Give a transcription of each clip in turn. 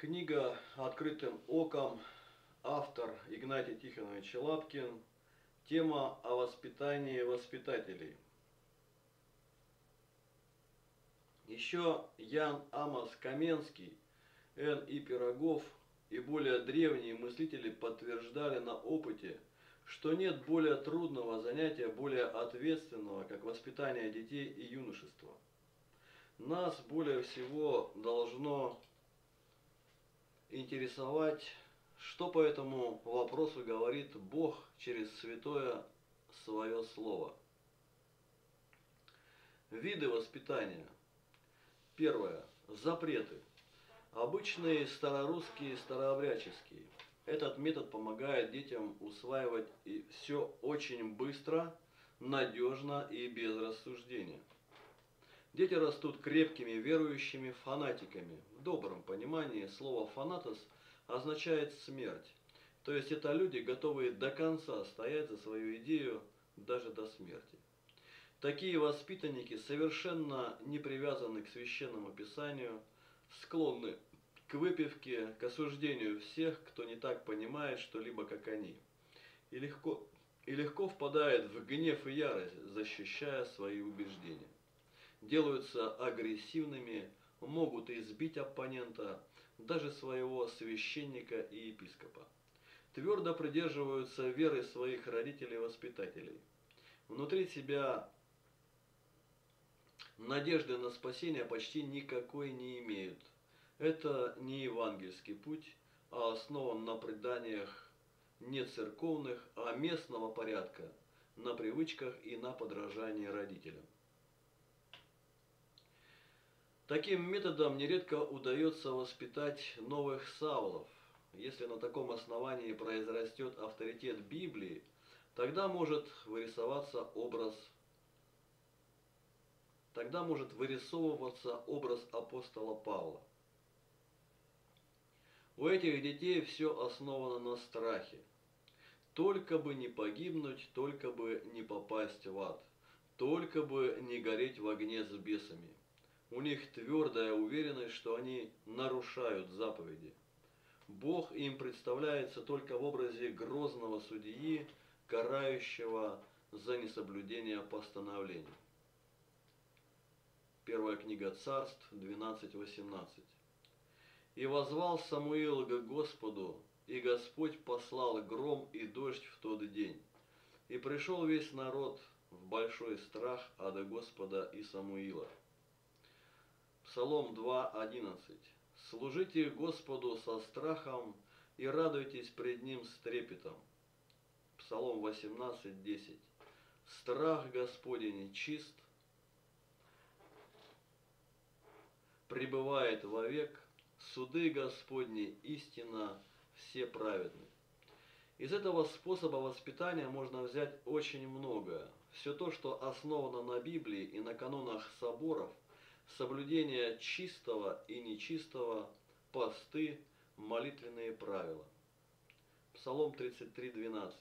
Книга «Открытым оком», автор Игнатий Тихонович Лапкин, тема о воспитании воспитателей. Еще Ян Амос Каменский, Н. И. Пирогов и более древние мыслители подтверждали на опыте, что нет более трудного занятия, более ответственного, как воспитание детей и юношества. Нас более всего должно интересовать, что по этому вопросу говорит Бог через святое свое слово. Виды воспитания. Первое. Запреты. Обычные старорусские, старообрядческие. Этот метод помогает детям усваивать и все очень быстро, надежно и без рассуждения. Дети растут крепкими верующими фанатиками. В добром понимании слово «фанатос» означает «смерть». То есть это люди, готовые до конца стоять за свою идею даже до смерти. Такие воспитанники совершенно не привязаны к священному писанию, склонны к выпивке, к осуждению всех, кто не так понимает что-либо, как они. И легко, и легко впадает в гнев и ярость, защищая свои убеждения делаются агрессивными, могут избить оппонента, даже своего священника и епископа. Твердо придерживаются веры своих родителей-воспитателей. Внутри себя надежды на спасение почти никакой не имеют. Это не евангельский путь, а основан на преданиях не церковных, а местного порядка, на привычках и на подражании родителям. Таким методом нередко удается воспитать новых Саулов. Если на таком основании произрастет авторитет Библии, тогда может вырисоваться образ тогда может вырисовываться образ апостола Павла. У этих детей все основано на страхе. Только бы не погибнуть, только бы не попасть в ад, только бы не гореть в огне с бесами. У них твердая уверенность, что они нарушают заповеди. Бог им представляется только в образе грозного судьи, карающего за несоблюдение постановлений. Первая книга Царств 12.18. «И возвал Самуил к Господу, и Господь послал гром и дождь в тот день. И пришел весь народ в большой страх от Господа и Самуила». Псалом 2.11. «Служите Господу со страхом и радуйтесь пред Ним с трепетом». Псалом 18.10. «Страх Господень чист, пребывает вовек, суды Господни истина, все праведны». Из этого способа воспитания можно взять очень многое. Все то, что основано на Библии и на канонах соборов – соблюдение чистого и нечистого, посты, молитвенные правила. Псалом 33:12.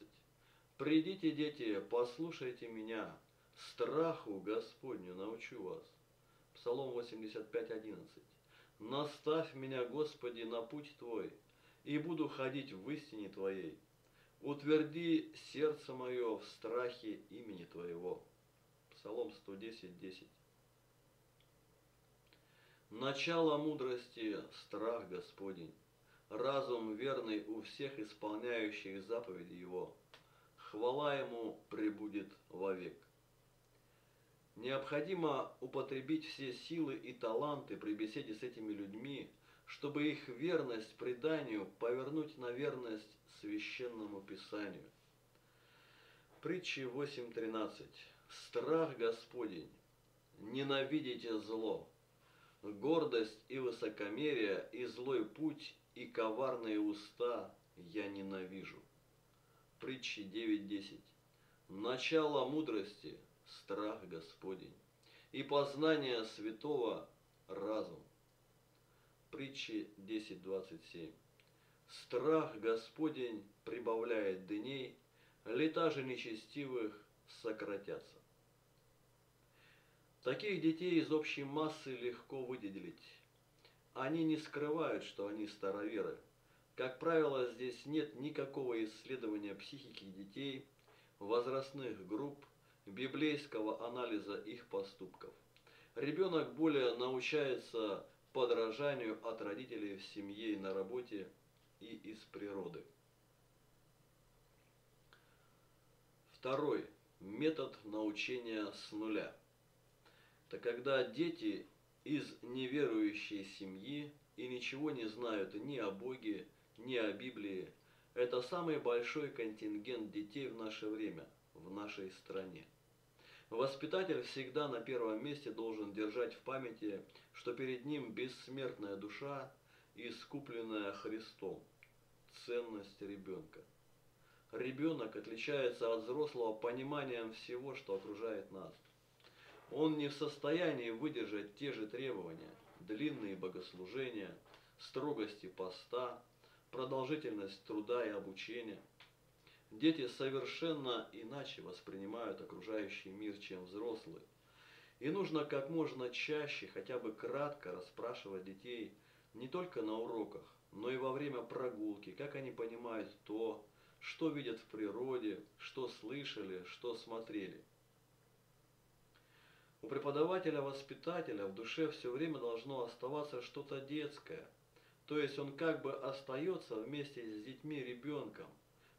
Придите, дети, послушайте меня, страху Господню научу вас. Псалом 85:11. Наставь меня, Господи, на путь Твой, и буду ходить в истине Твоей. Утверди сердце мое в страхе имени Твоего. Псалом 110:10. 10. Начало мудрости – страх Господень, разум верный у всех исполняющих заповеди Его. Хвала Ему пребудет вовек. Необходимо употребить все силы и таланты при беседе с этими людьми, чтобы их верность преданию повернуть на верность священному писанию. Притчи 8.13. Страх Господень. Ненавидите зло Гордость и высокомерие, и злой путь, и коварные уста я ненавижу. Притчи 9.10. Начало мудрости – страх Господень, и познание святого – разум. Притчи 10.27. Страх Господень прибавляет дней, лета же нечестивых сократятся. Таких детей из общей массы легко выделить. они не скрывают, что они староверы. Как правило, здесь нет никакого исследования психики детей, возрастных групп, библейского анализа их поступков. Ребенок более научается подражанию от родителей в семье и на работе и из природы. Второй метод научения с нуля. Это когда дети из неверующей семьи и ничего не знают ни о Боге, ни о Библии. Это самый большой контингент детей в наше время, в нашей стране. Воспитатель всегда на первом месте должен держать в памяти, что перед ним бессмертная душа, искупленная Христом, ценность ребенка. Ребенок отличается от взрослого пониманием всего, что окружает нас. Он не в состоянии выдержать те же требования, длинные богослужения, строгости поста, продолжительность труда и обучения. Дети совершенно иначе воспринимают окружающий мир, чем взрослые. И нужно как можно чаще, хотя бы кратко расспрашивать детей не только на уроках, но и во время прогулки, как они понимают то, что видят в природе, что слышали, что смотрели. У преподавателя-воспитателя в душе все время должно оставаться что-то детское. То есть он как бы остается вместе с детьми ребенком,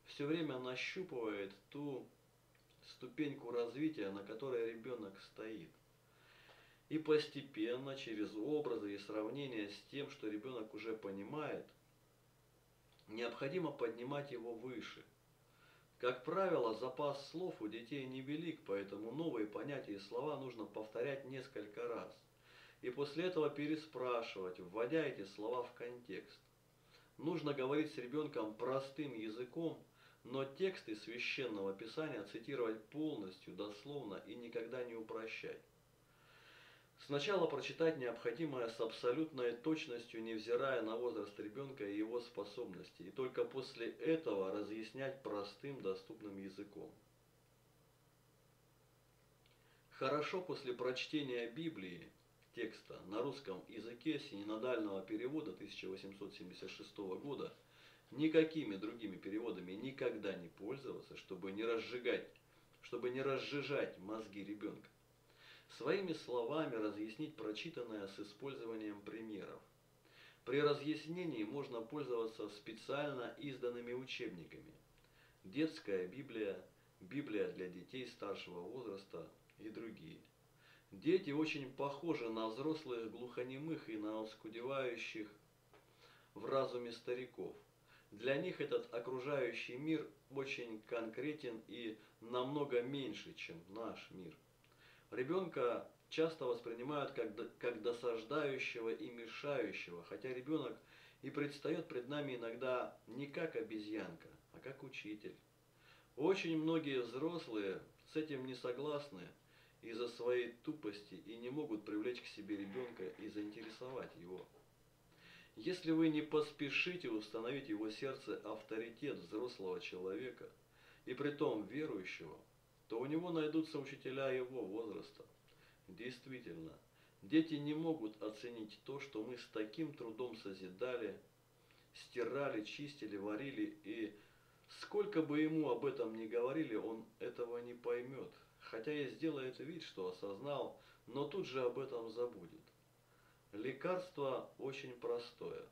все время нащупывает ту ступеньку развития, на которой ребенок стоит. И постепенно, через образы и сравнения с тем, что ребенок уже понимает, необходимо поднимать его выше – как правило, запас слов у детей невелик, поэтому новые понятия и слова нужно повторять несколько раз. И после этого переспрашивать, вводя эти слова в контекст. Нужно говорить с ребенком простым языком, но тексты священного писания цитировать полностью, дословно и никогда не упрощать. Сначала прочитать необходимое с абсолютной точностью, невзирая на возраст ребенка и его способности, и только после этого разъяснять простым, доступным языком. Хорошо после прочтения Библии, текста на русском языке синодального перевода 1876 года, никакими другими переводами никогда не пользоваться, чтобы не разжигать, чтобы не разжижать мозги ребенка своими словами разъяснить прочитанное с использованием примеров. При разъяснении можно пользоваться специально изданными учебниками. Детская Библия, Библия для детей старшего возраста и другие. Дети очень похожи на взрослых глухонемых и на оскудевающих в разуме стариков. Для них этот окружающий мир очень конкретен и намного меньше, чем наш мир. Ребенка часто воспринимают как, как досаждающего и мешающего, хотя ребенок и предстает пред нами иногда не как обезьянка, а как учитель. Очень многие взрослые с этим не согласны из-за своей тупости и не могут привлечь к себе ребенка и заинтересовать его. Если вы не поспешите установить его сердце авторитет взрослого человека, и при том верующего – то у него найдутся учителя его возраста. Действительно, дети не могут оценить то, что мы с таким трудом созидали, стирали, чистили, варили, и сколько бы ему об этом ни говорили, он этого не поймет, хотя и сделает вид, что осознал, но тут же об этом забудет. Лекарство очень простое.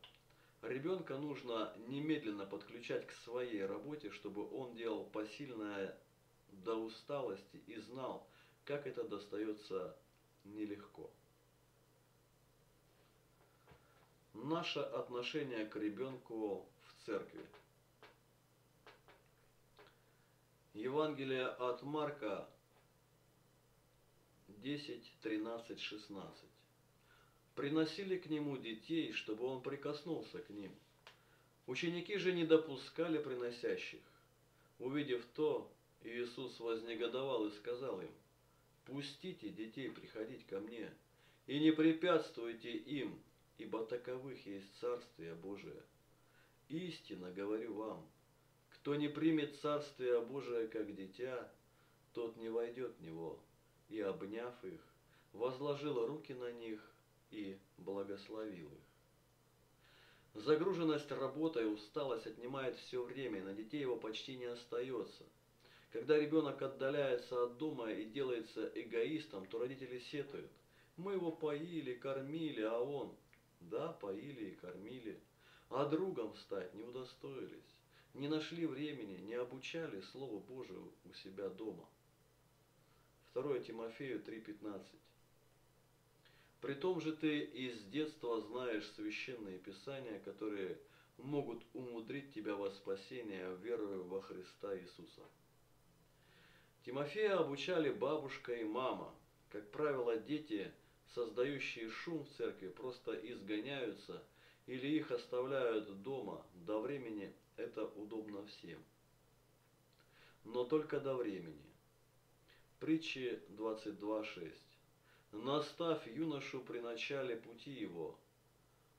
Ребенка нужно немедленно подключать к своей работе, чтобы он делал посильное до усталости и знал, как это достается нелегко. Наше отношение к ребенку в церкви. Евангелие от Марка 10, 13, 16. Приносили к нему детей, чтобы он прикоснулся к ним. Ученики же не допускали приносящих. Увидев то, Иисус вознегодовал и сказал им, «Пустите детей приходить ко мне, и не препятствуйте им, ибо таковых есть Царствие Божие. Истинно говорю вам, кто не примет Царствие Божие как дитя, тот не войдет в него, и, обняв их, возложил руки на них и благословил их. Загруженность работой, усталость отнимает все время, и на детей его почти не остается. Когда ребенок отдаляется от дома и делается эгоистом, то родители сетуют. Мы его поили, кормили, а он... Да, поили и кормили. А другом стать не удостоились. Не нашли времени, не обучали Слову Божию у себя дома. 2 Тимофею 3.15 при том же ты из детства знаешь священные писания, которые могут умудрить тебя во спасение верою во Христа Иисуса. Тимофея обучали бабушка и мама. Как правило, дети, создающие шум в церкви, просто изгоняются или их оставляют дома. До времени это удобно всем. Но только до времени. Притчи 22.6 наставь юношу при начале пути его,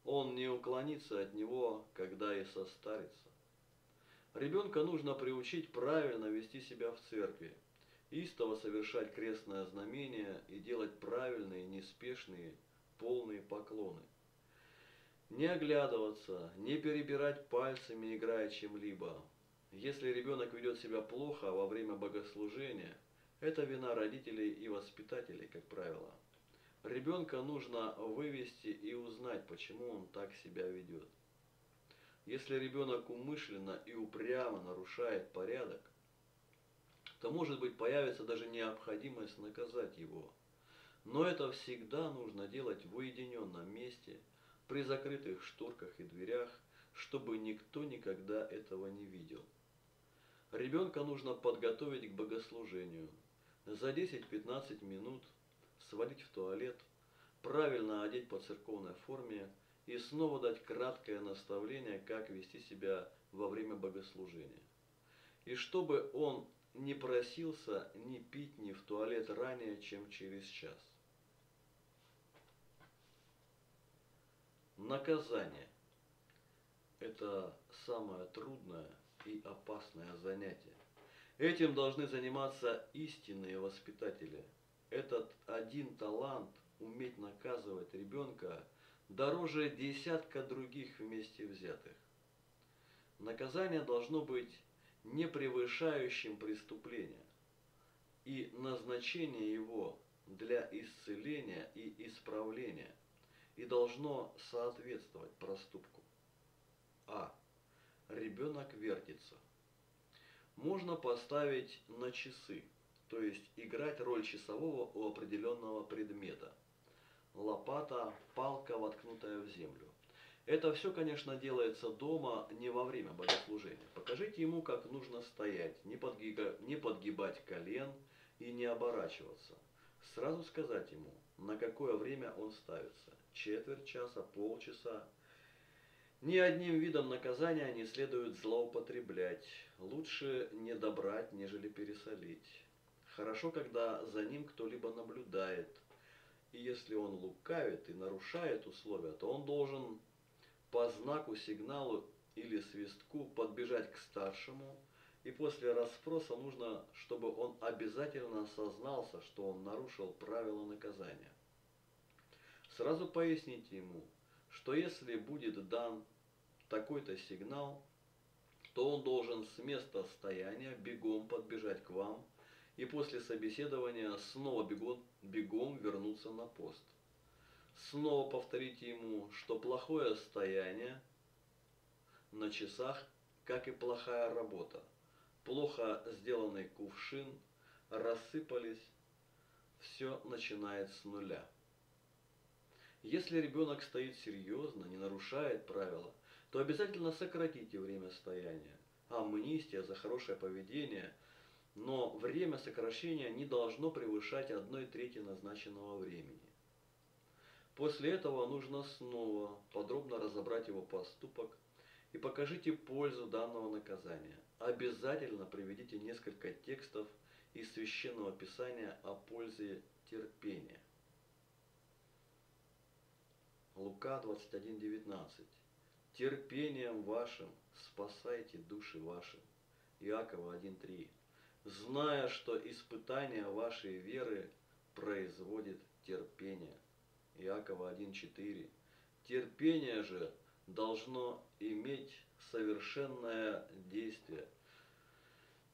он не уклонится от него, когда и состарится. Ребенка нужно приучить правильно вести себя в церкви, истово совершать крестное знамение и делать правильные, неспешные, полные поклоны. Не оглядываться, не перебирать пальцами, играя чем-либо. Если ребенок ведет себя плохо во время богослужения – это вина родителей и воспитателей, как правило. Ребенка нужно вывести и узнать, почему он так себя ведет. Если ребенок умышленно и упрямо нарушает порядок, то может быть появится даже необходимость наказать его. Но это всегда нужно делать в уединенном месте, при закрытых шторках и дверях, чтобы никто никогда этого не видел. Ребенка нужно подготовить к богослужению, за 10-15 минут свалить в туалет, правильно одеть по церковной форме и снова дать краткое наставление, как вести себя во время богослужения. И чтобы он не просился ни пить, ни в туалет ранее, чем через час. Наказание – это самое трудное и опасное занятие. Этим должны заниматься истинные воспитатели. Этот один талант уметь наказывать ребенка дороже десятка других вместе взятых. Наказание должно быть не превышающим преступления, и назначение его для исцеления и исправления и должно соответствовать проступку. А. Ребенок вертится – можно поставить на часы, то есть играть роль часового у определенного предмета. Лопата, палка, воткнутая в землю. Это все, конечно, делается дома, не во время богослужения. Покажите ему, как нужно стоять, не, подгига, не подгибать колен и не оборачиваться. Сразу сказать ему, на какое время он ставится. Четверть часа, полчаса, ни одним видом наказания не следует злоупотреблять. Лучше не добрать, нежели пересолить. Хорошо, когда за ним кто-либо наблюдает. И если он лукавит и нарушает условия, то он должен по знаку, сигналу или свистку подбежать к старшему, и после расспроса нужно, чтобы он обязательно осознался, что он нарушил правила наказания. Сразу поясните ему, что если будет дан такой-то сигнал, то он должен с места стояния бегом подбежать к вам и после собеседования снова бегом, бегом вернуться на пост. Снова повторите ему, что плохое стояние на часах, как и плохая работа. Плохо сделанный кувшин, рассыпались, все начинает с нуля. Если ребенок стоит серьезно, не нарушает правила, то обязательно сократите время стояния. Амнистия за хорошее поведение, но время сокращения не должно превышать одной трети назначенного времени. После этого нужно снова подробно разобрать его поступок и покажите пользу данного наказания. Обязательно приведите несколько текстов из Священного Писания о пользе терпения. Лука 21.19. Терпением вашим спасайте души ваши. Иакова 1.3. Зная, что испытание вашей веры производит терпение. Иакова 1.4. Терпение же должно иметь совершенное действие,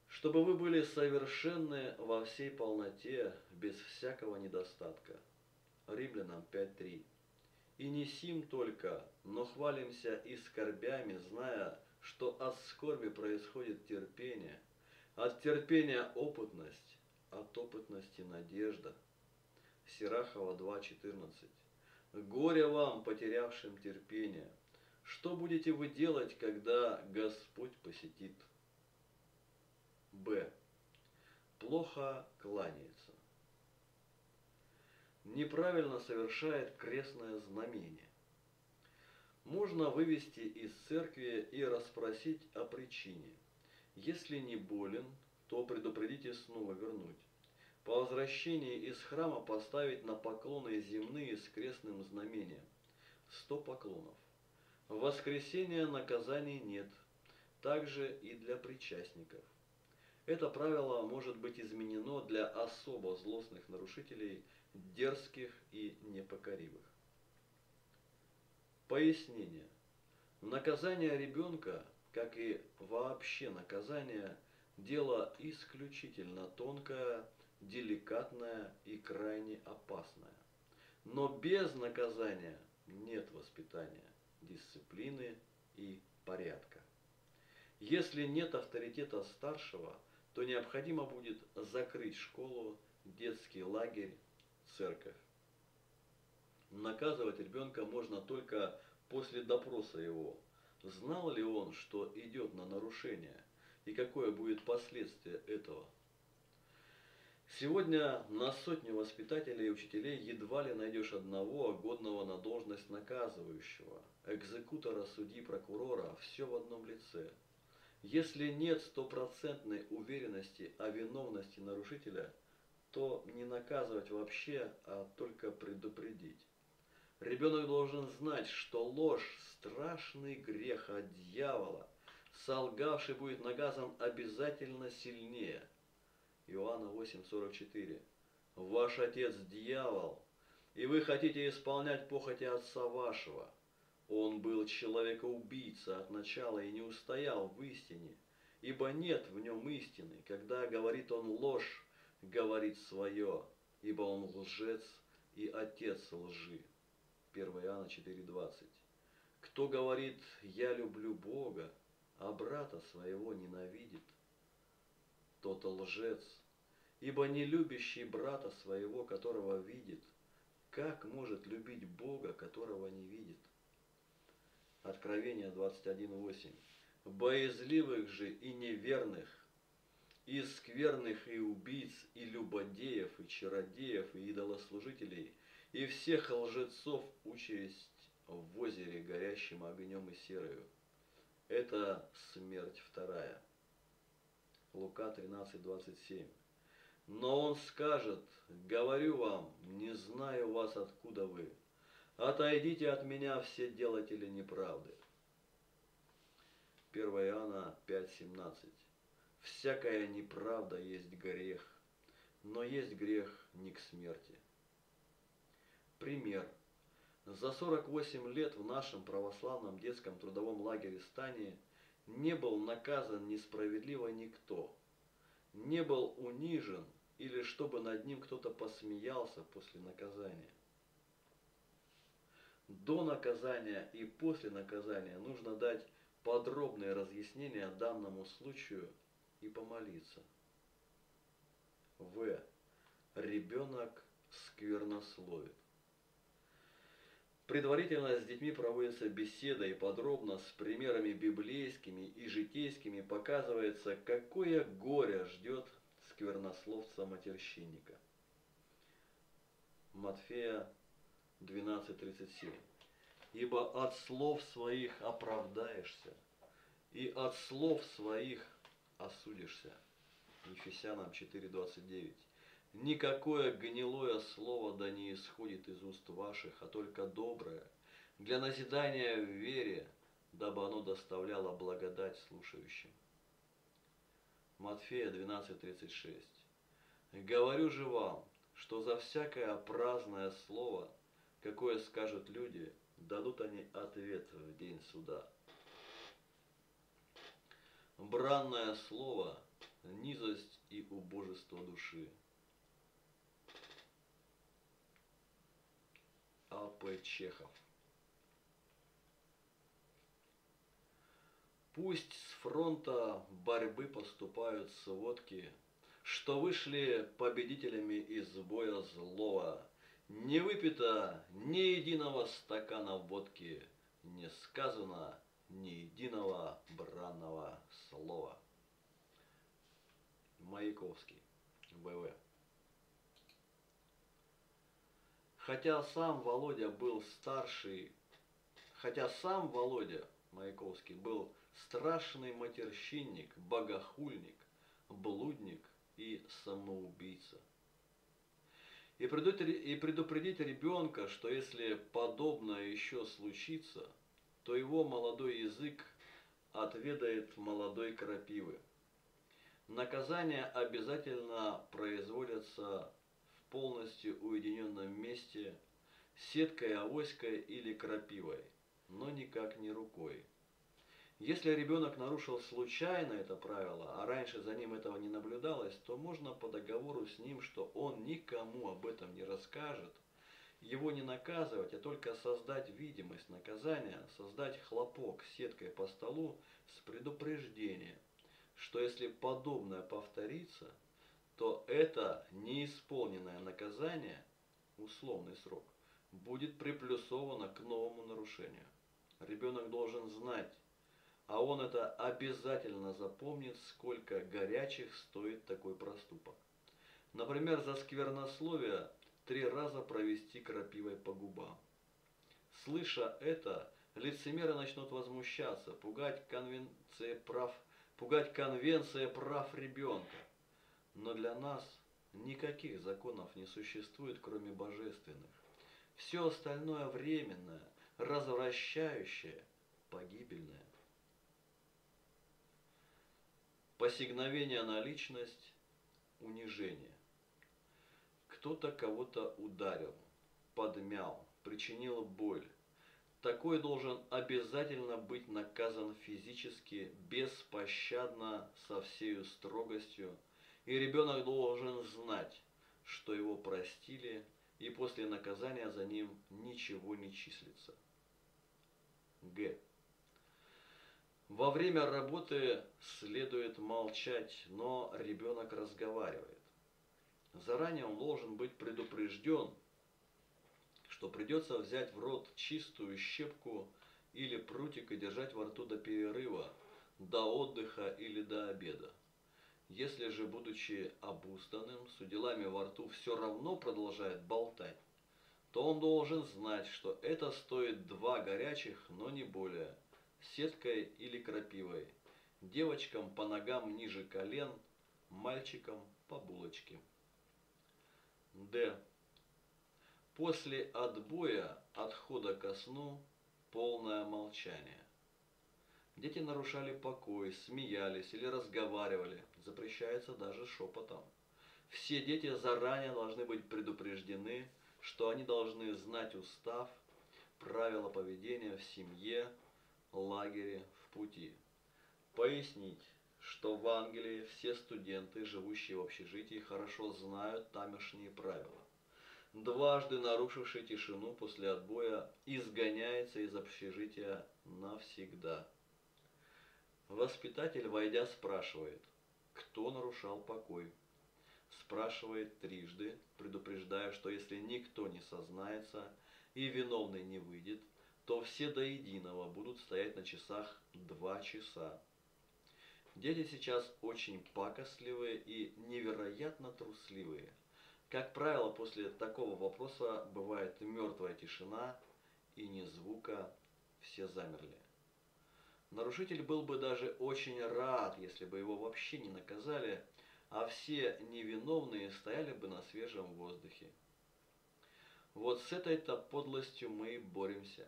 чтобы вы были совершенны во всей полноте, без всякого недостатка. Римлянам 5.3. И не сим только, но хвалимся и скорбями, зная, что от скорби происходит терпение, от терпения опытность, от опытности надежда. Сирахова 2.14. Горе вам, потерявшим терпение. Что будете вы делать, когда Господь посетит? Б. Плохо кланяется. Неправильно совершает крестное знамение. Можно вывести из церкви и расспросить о причине. Если не болен, то предупредите снова вернуть. По возвращении из храма поставить на поклоны земные с крестным знамением. Сто поклонов. В воскресенье наказаний нет, также и для причастников. Это правило может быть изменено для особо злостных нарушителей, дерзких и непокоривых. Пояснение. Наказание ребенка, как и вообще наказание, дело исключительно тонкое, деликатное и крайне опасное. Но без наказания нет воспитания, дисциплины и порядка. Если нет авторитета старшего, то необходимо будет закрыть школу, детский лагерь, церковь. Наказывать ребенка можно только после допроса его. Знал ли он, что идет на нарушение и какое будет последствие этого? Сегодня на сотни воспитателей и учителей едва ли найдешь одного годного на должность наказывающего, экзекутора, судьи, прокурора, все в одном лице. Если нет стопроцентной уверенности о виновности нарушителя, то не наказывать вообще, а только предупредить. Ребенок должен знать, что ложь – страшный грех от дьявола. Солгавший будет наказан обязательно сильнее – Иоанна 8:44. Ваш отец дьявол, и вы хотите исполнять похоти отца вашего. Он был человека-убийца от начала и не устоял в истине, ибо нет в нем истины. Когда говорит он ложь, говорит свое, ибо он лжец и отец лжи. 1 Иоанна 4:20. Кто говорит «я люблю Бога», а брата своего ненавидит, тот лжец, ибо не любящий брата своего, которого видит, как может любить Бога, которого не видит? Откровение 21.8. Боязливых же и неверных, и скверных, и убийц, и любодеев, и чародеев, и идолослужителей, и всех лжецов участь в озере, горящим огнем и серою. Это смерть вторая. Лука 13:27. Но он скажет, говорю вам, не знаю вас, откуда вы. Отойдите от меня все делатели неправды. 1 Иоанна 5:17. Всякая неправда есть грех, но есть грех не к смерти. Пример. За 48 лет в нашем православном детском трудовом лагере Стане не был наказан несправедливо никто, не был унижен или чтобы над ним кто-то посмеялся после наказания. До наказания и после наказания нужно дать подробные разъяснения данному случаю и помолиться. В. Ребенок сквернословит. Предварительно с детьми проводится беседа и подробно с примерами библейскими и житейскими показывается, какое горе ждет сквернословца-матерщинника. Матфея 12.37. Ибо от слов своих оправдаешься, и от слов своих осудишься. Ефесянам 4.29. Никакое гнилое слово да не исходит из уст ваших, а только доброе, для назидания в вере, дабы оно доставляло благодать слушающим. Матфея 12.36. Говорю же вам, что за всякое праздное слово, какое скажут люди, дадут они ответ в день суда. Бранное слово – низость и убожество души. А.П. Чехов Пусть с фронта борьбы поступают сводки, Что вышли победителями из боя злого. Не выпито ни единого стакана водки, Не сказано ни единого бранного слова. Маяковский, БВ. Хотя сам Володя был старший, хотя сам Володя Маяковский был страшный матерщинник, богохульник, блудник и самоубийца. И предупредить ребенка, что если подобное еще случится, то его молодой язык отведает молодой крапивы. Наказания обязательно производятся полностью уединенном месте сеткой, авоськой или крапивой, но никак не рукой. Если ребенок нарушил случайно это правило, а раньше за ним этого не наблюдалось, то можно по договору с ним, что он никому об этом не расскажет, его не наказывать, а только создать видимость наказания, создать хлопок сеткой по столу с предупреждением, что если подобное повторится, то это неисполненное наказание, условный срок, будет приплюсовано к новому нарушению. Ребенок должен знать, а он это обязательно запомнит, сколько горячих стоит такой проступок. Например, за сквернословие три раза провести крапивой по губам. Слыша это, лицемеры начнут возмущаться, пугать конвенция прав, пугать конвенция прав ребенка. Но для нас никаких законов не существует, кроме божественных. Все остальное временное, развращающее, погибельное. Посигновение на личность – унижение. Кто-то кого-то ударил, подмял, причинил боль. Такой должен обязательно быть наказан физически, беспощадно, со всею строгостью. И ребенок должен знать, что его простили, и после наказания за ним ничего не числится. Г. Во время работы следует молчать, но ребенок разговаривает. Заранее он должен быть предупрежден, что придется взять в рот чистую щепку или прутик и держать во рту до перерыва, до отдыха или до обеда. Если же, будучи обустанным, с уделами во рту все равно продолжает болтать, то он должен знать, что это стоит два горячих, но не более – сеткой или крапивой, девочкам по ногам ниже колен, мальчикам по булочке. Д. После отбоя, отхода ко сну, полное молчание. Дети нарушали покой, смеялись или разговаривали, запрещается даже шепотом. Все дети заранее должны быть предупреждены, что они должны знать устав, правила поведения в семье, лагере в пути. Пояснить, что в Англии все студенты, живущие в общежитии, хорошо знают тамошние правила. Дважды нарушивший тишину после отбоя изгоняется из общежития навсегда. Воспитатель, войдя, спрашивает, кто нарушал покой. Спрашивает трижды, предупреждая, что если никто не сознается и виновный не выйдет, то все до единого будут стоять на часах два часа. Дети сейчас очень пакостливые и невероятно трусливые. Как правило, после такого вопроса бывает мертвая тишина и ни звука, все замерли. Нарушитель был бы даже очень рад, если бы его вообще не наказали, а все невиновные стояли бы на свежем воздухе. Вот с этой-то подлостью мы и боремся.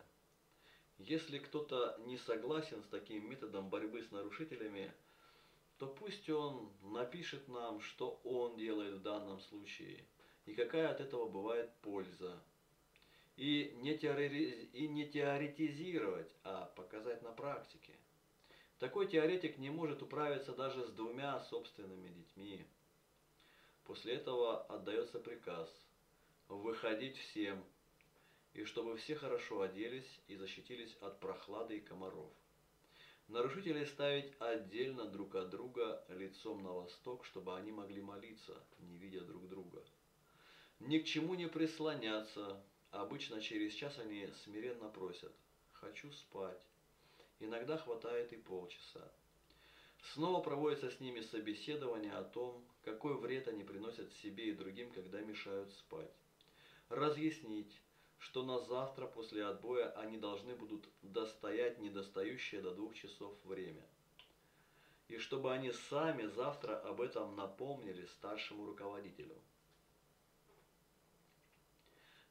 Если кто-то не согласен с таким методом борьбы с нарушителями, то пусть он напишет нам, что он делает в данном случае и какая от этого бывает польза. И не, теори... и не теоретизировать, а показать на практике. Такой теоретик не может управиться даже с двумя собственными детьми. После этого отдается приказ выходить всем, и чтобы все хорошо оделись и защитились от прохлады и комаров. Нарушителей ставить отдельно друг от друга лицом на восток, чтобы они могли молиться, не видя друг друга. Ни к чему не прислоняться. Обычно через час они смиренно просят «хочу спать». Иногда хватает и полчаса. Снова проводится с ними собеседование о том, какой вред они приносят себе и другим, когда мешают спать. Разъяснить, что на завтра после отбоя они должны будут достоять недостающее до двух часов время. И чтобы они сами завтра об этом напомнили старшему руководителю.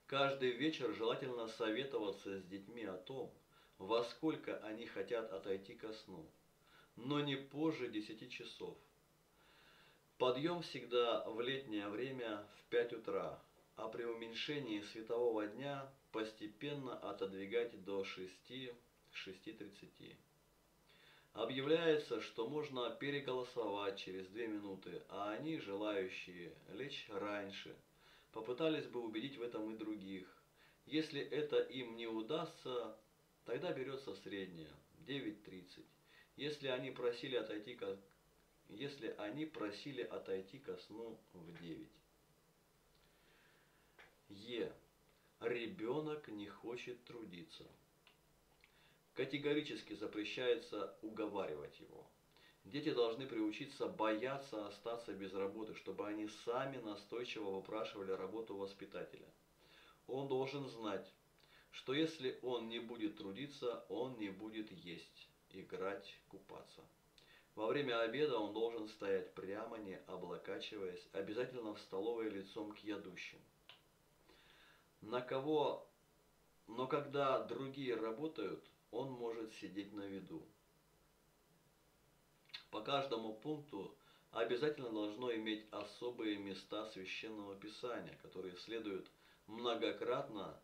Каждый вечер желательно советоваться с детьми о том, во сколько они хотят отойти ко сну, но не позже 10 часов. Подъем всегда в летнее время в 5 утра, а при уменьшении светового дня постепенно отодвигать до 6-6.30. Объявляется, что можно переголосовать через 2 минуты, а они, желающие лечь раньше, попытались бы убедить в этом и других. Если это им не удастся, тогда берется среднее 9.30. Если они просили отойти ко, если они просили отойти ко сну в 9. Е. Ребенок не хочет трудиться. Категорически запрещается уговаривать его. Дети должны приучиться бояться остаться без работы, чтобы они сами настойчиво выпрашивали работу воспитателя. Он должен знать, что если он не будет трудиться, он не будет есть, играть, купаться. Во время обеда он должен стоять прямо, не облокачиваясь, обязательно в столовой лицом к ядущим на кого, но когда другие работают, он может сидеть на виду. По каждому пункту обязательно должно иметь особые места священного писания, которые следует многократно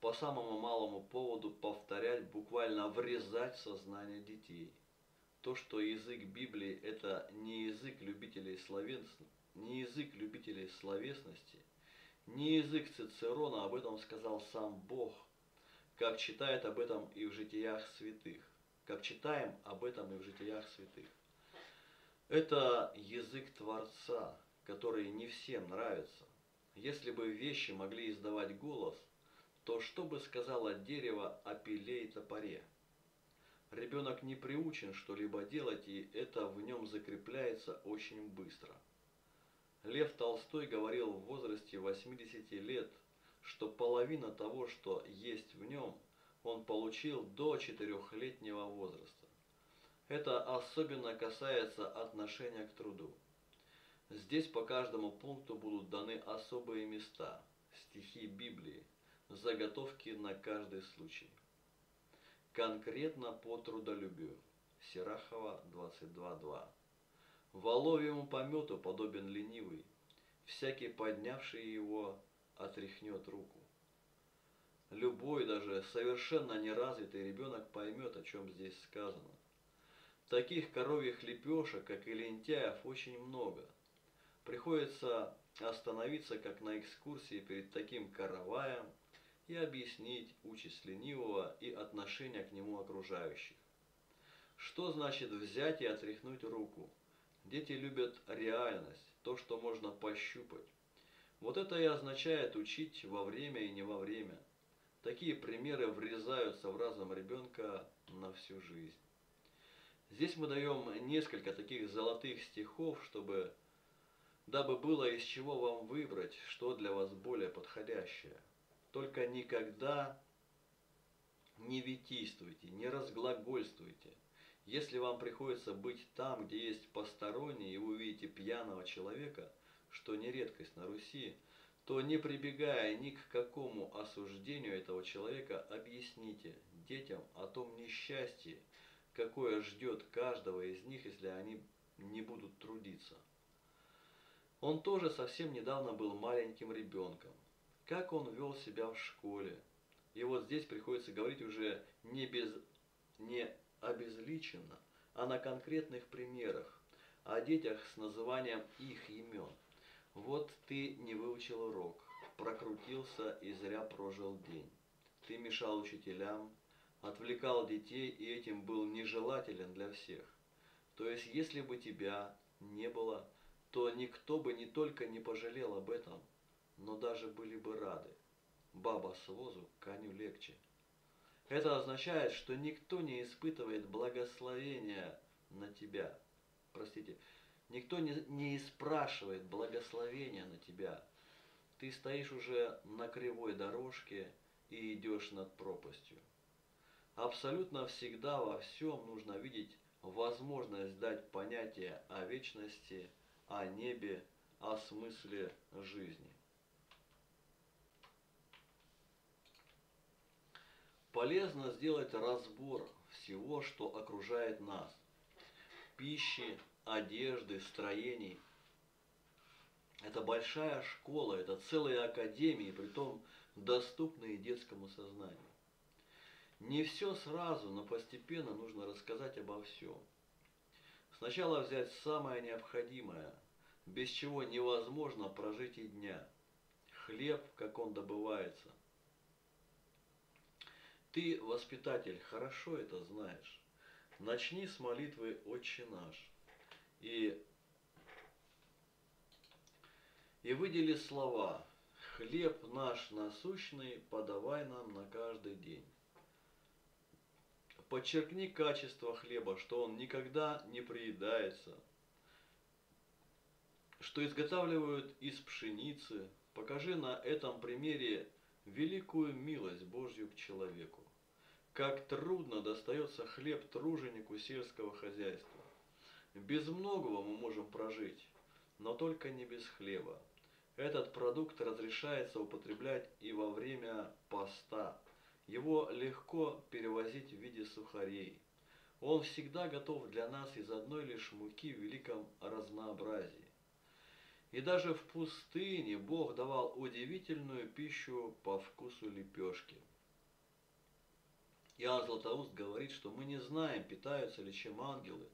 по самому малому поводу повторять, буквально врезать в сознание детей. То, что язык Библии – это не язык любителей словесности, не язык любителей словесности – не язык Цицерона, об этом сказал сам Бог, как читает об этом и в житиях святых. Как читаем об этом и в житиях святых. Это язык Творца, который не всем нравится. Если бы вещи могли издавать голос, то что бы сказала дерево о пиле и топоре? Ребенок не приучен что-либо делать, и это в нем закрепляется очень быстро – Лев Толстой говорил в возрасте 80 лет, что половина того, что есть в нем, он получил до четырехлетнего возраста. Это особенно касается отношения к труду. Здесь по каждому пункту будут даны особые места, стихи Библии, заготовки на каждый случай. Конкретно по трудолюбию. Серахова 22.2. Воловьему помету подобен ленивый, всякий поднявший его отряхнет руку. Любой, даже совершенно неразвитый ребенок поймет, о чем здесь сказано. Таких коровьих лепешек, как и лентяев, очень много. Приходится остановиться, как на экскурсии перед таким караваем, и объяснить участь ленивого и отношение к нему окружающих. Что значит взять и отряхнуть руку? Дети любят реальность, то, что можно пощупать. Вот это и означает учить во время и не во время. Такие примеры врезаются в разум ребенка на всю жизнь. Здесь мы даем несколько таких золотых стихов, чтобы, дабы было из чего вам выбрать, что для вас более подходящее. Только никогда не витийствуйте, не разглагольствуйте – если вам приходится быть там, где есть посторонние, и вы увидите пьяного человека, что не редкость на Руси, то не прибегая ни к какому осуждению этого человека, объясните детям о том несчастье, какое ждет каждого из них, если они не будут трудиться. Он тоже совсем недавно был маленьким ребенком. как он вел себя в школе. И вот здесь приходится говорить уже не, без, не обезличенно, а на конкретных примерах, о детях с называнием их имен. Вот ты не выучил урок, прокрутился и зря прожил день. Ты мешал учителям, отвлекал детей и этим был нежелателен для всех. То есть, если бы тебя не было, то никто бы не только не пожалел об этом, но даже были бы рады. Баба с возу коню легче. Это означает, что никто не испытывает благословения на тебя. Простите, никто не, не спрашивает благословения на тебя. Ты стоишь уже на кривой дорожке и идешь над пропастью. Абсолютно всегда во всем нужно видеть возможность дать понятие о вечности, о небе, о смысле жизни. Полезно сделать разбор всего, что окружает нас. Пищи, одежды, строений – это большая школа, это целые академии, притом доступные детскому сознанию. Не все сразу, но постепенно нужно рассказать обо всем. Сначала взять самое необходимое, без чего невозможно прожить и дня. Хлеб, как он добывается. Ты, воспитатель, хорошо это знаешь. Начни с молитвы «Отче наш» и и выдели слова «Хлеб наш насущный подавай нам на каждый день». Подчеркни качество хлеба, что он никогда не приедается, что изготавливают из пшеницы. Покажи на этом примере великую милость Божью к человеку. Как трудно достается хлеб труженику сельского хозяйства. Без многого мы можем прожить, но только не без хлеба. Этот продукт разрешается употреблять и во время поста. Его легко перевозить в виде сухарей. Он всегда готов для нас из одной лишь муки в великом разнообразии. И даже в пустыне Бог давал удивительную пищу по вкусу лепешки. Иоанн Златоуст говорит, что мы не знаем, питаются ли чем ангелы,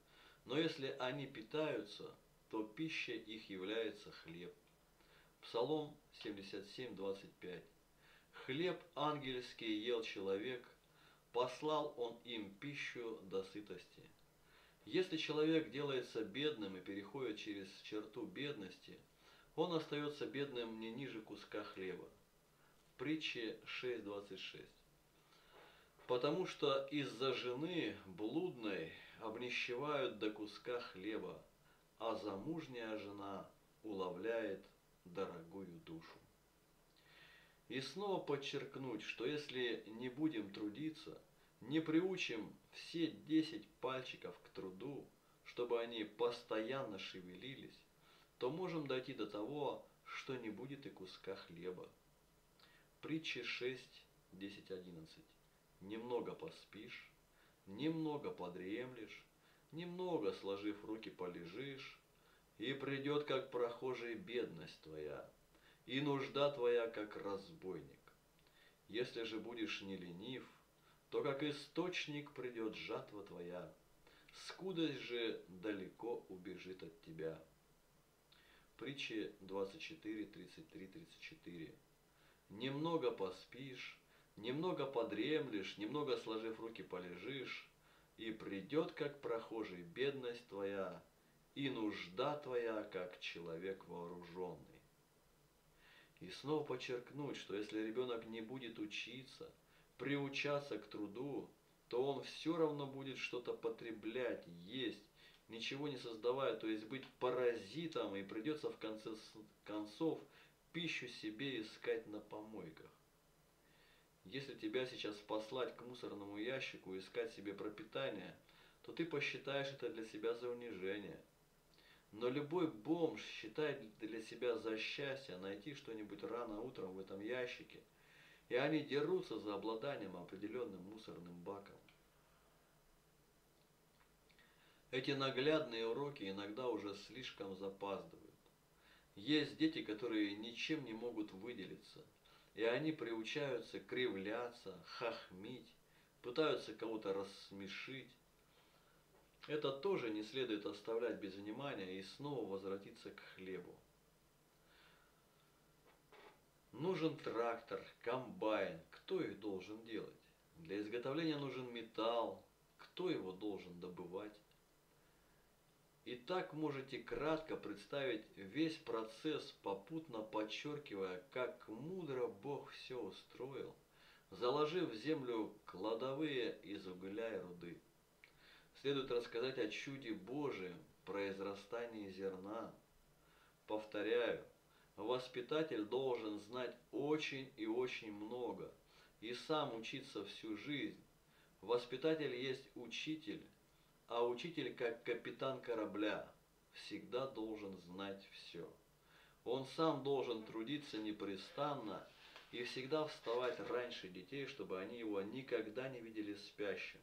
но если они питаются, то пища их является хлеб. Псалом 77, 25. Хлеб ангельский ел человек, послал он им пищу до сытости. Если человек делается бедным и переходит через черту бедности, он остается бедным не ниже куска хлеба. Притче 6.26. Потому что из-за жены блудной обнищевают до куска хлеба, а замужняя жена уловляет дорогую душу. И снова подчеркнуть, что если не будем трудиться, не приучим все десять пальчиков к труду, чтобы они постоянно шевелились, то можем дойти до того, что не будет и куска хлеба. Притча 6, 10, 11. Немного поспишь, немного подремлешь, немного сложив руки полежишь, и придет, как прохожий, бедность твоя, и нужда твоя, как разбойник. Если же будешь не ленив, то как источник придет жатва твоя, скудость же далеко убежит от тебя. Притчи 24, 33, 34. Немного поспишь, немного подремлешь, немного сложив руки полежишь, и придет, как прохожий, бедность твоя, и нужда твоя, как человек вооруженный. И снова подчеркнуть, что если ребенок не будет учиться, приучаться к труду, то он все равно будет что-то потреблять, есть, ничего не создавая, то есть быть паразитом, и придется в конце концов пищу себе искать на помойках. Если тебя сейчас послать к мусорному ящику искать себе пропитание, то ты посчитаешь это для себя за унижение – но любой бомж считает для себя за счастье найти что-нибудь рано утром в этом ящике, и они дерутся за обладанием определенным мусорным баком. Эти наглядные уроки иногда уже слишком запаздывают. Есть дети, которые ничем не могут выделиться, и они приучаются кривляться, хахмить, пытаются кого-то рассмешить. Это тоже не следует оставлять без внимания и снова возвратиться к хлебу. Нужен трактор, комбайн. Кто их должен делать? Для изготовления нужен металл. Кто его должен добывать? И так можете кратко представить весь процесс, попутно подчеркивая, как мудро Бог все устроил, заложив в землю кладовые из угля и руды. Следует рассказать о чуде Божием, произрастании зерна. Повторяю, Воспитатель должен знать очень и очень много и сам учиться всю жизнь. Воспитатель есть учитель, а учитель, как капитан корабля, всегда должен знать все. Он сам должен трудиться непрестанно и всегда вставать раньше детей, чтобы они его никогда не видели спящим,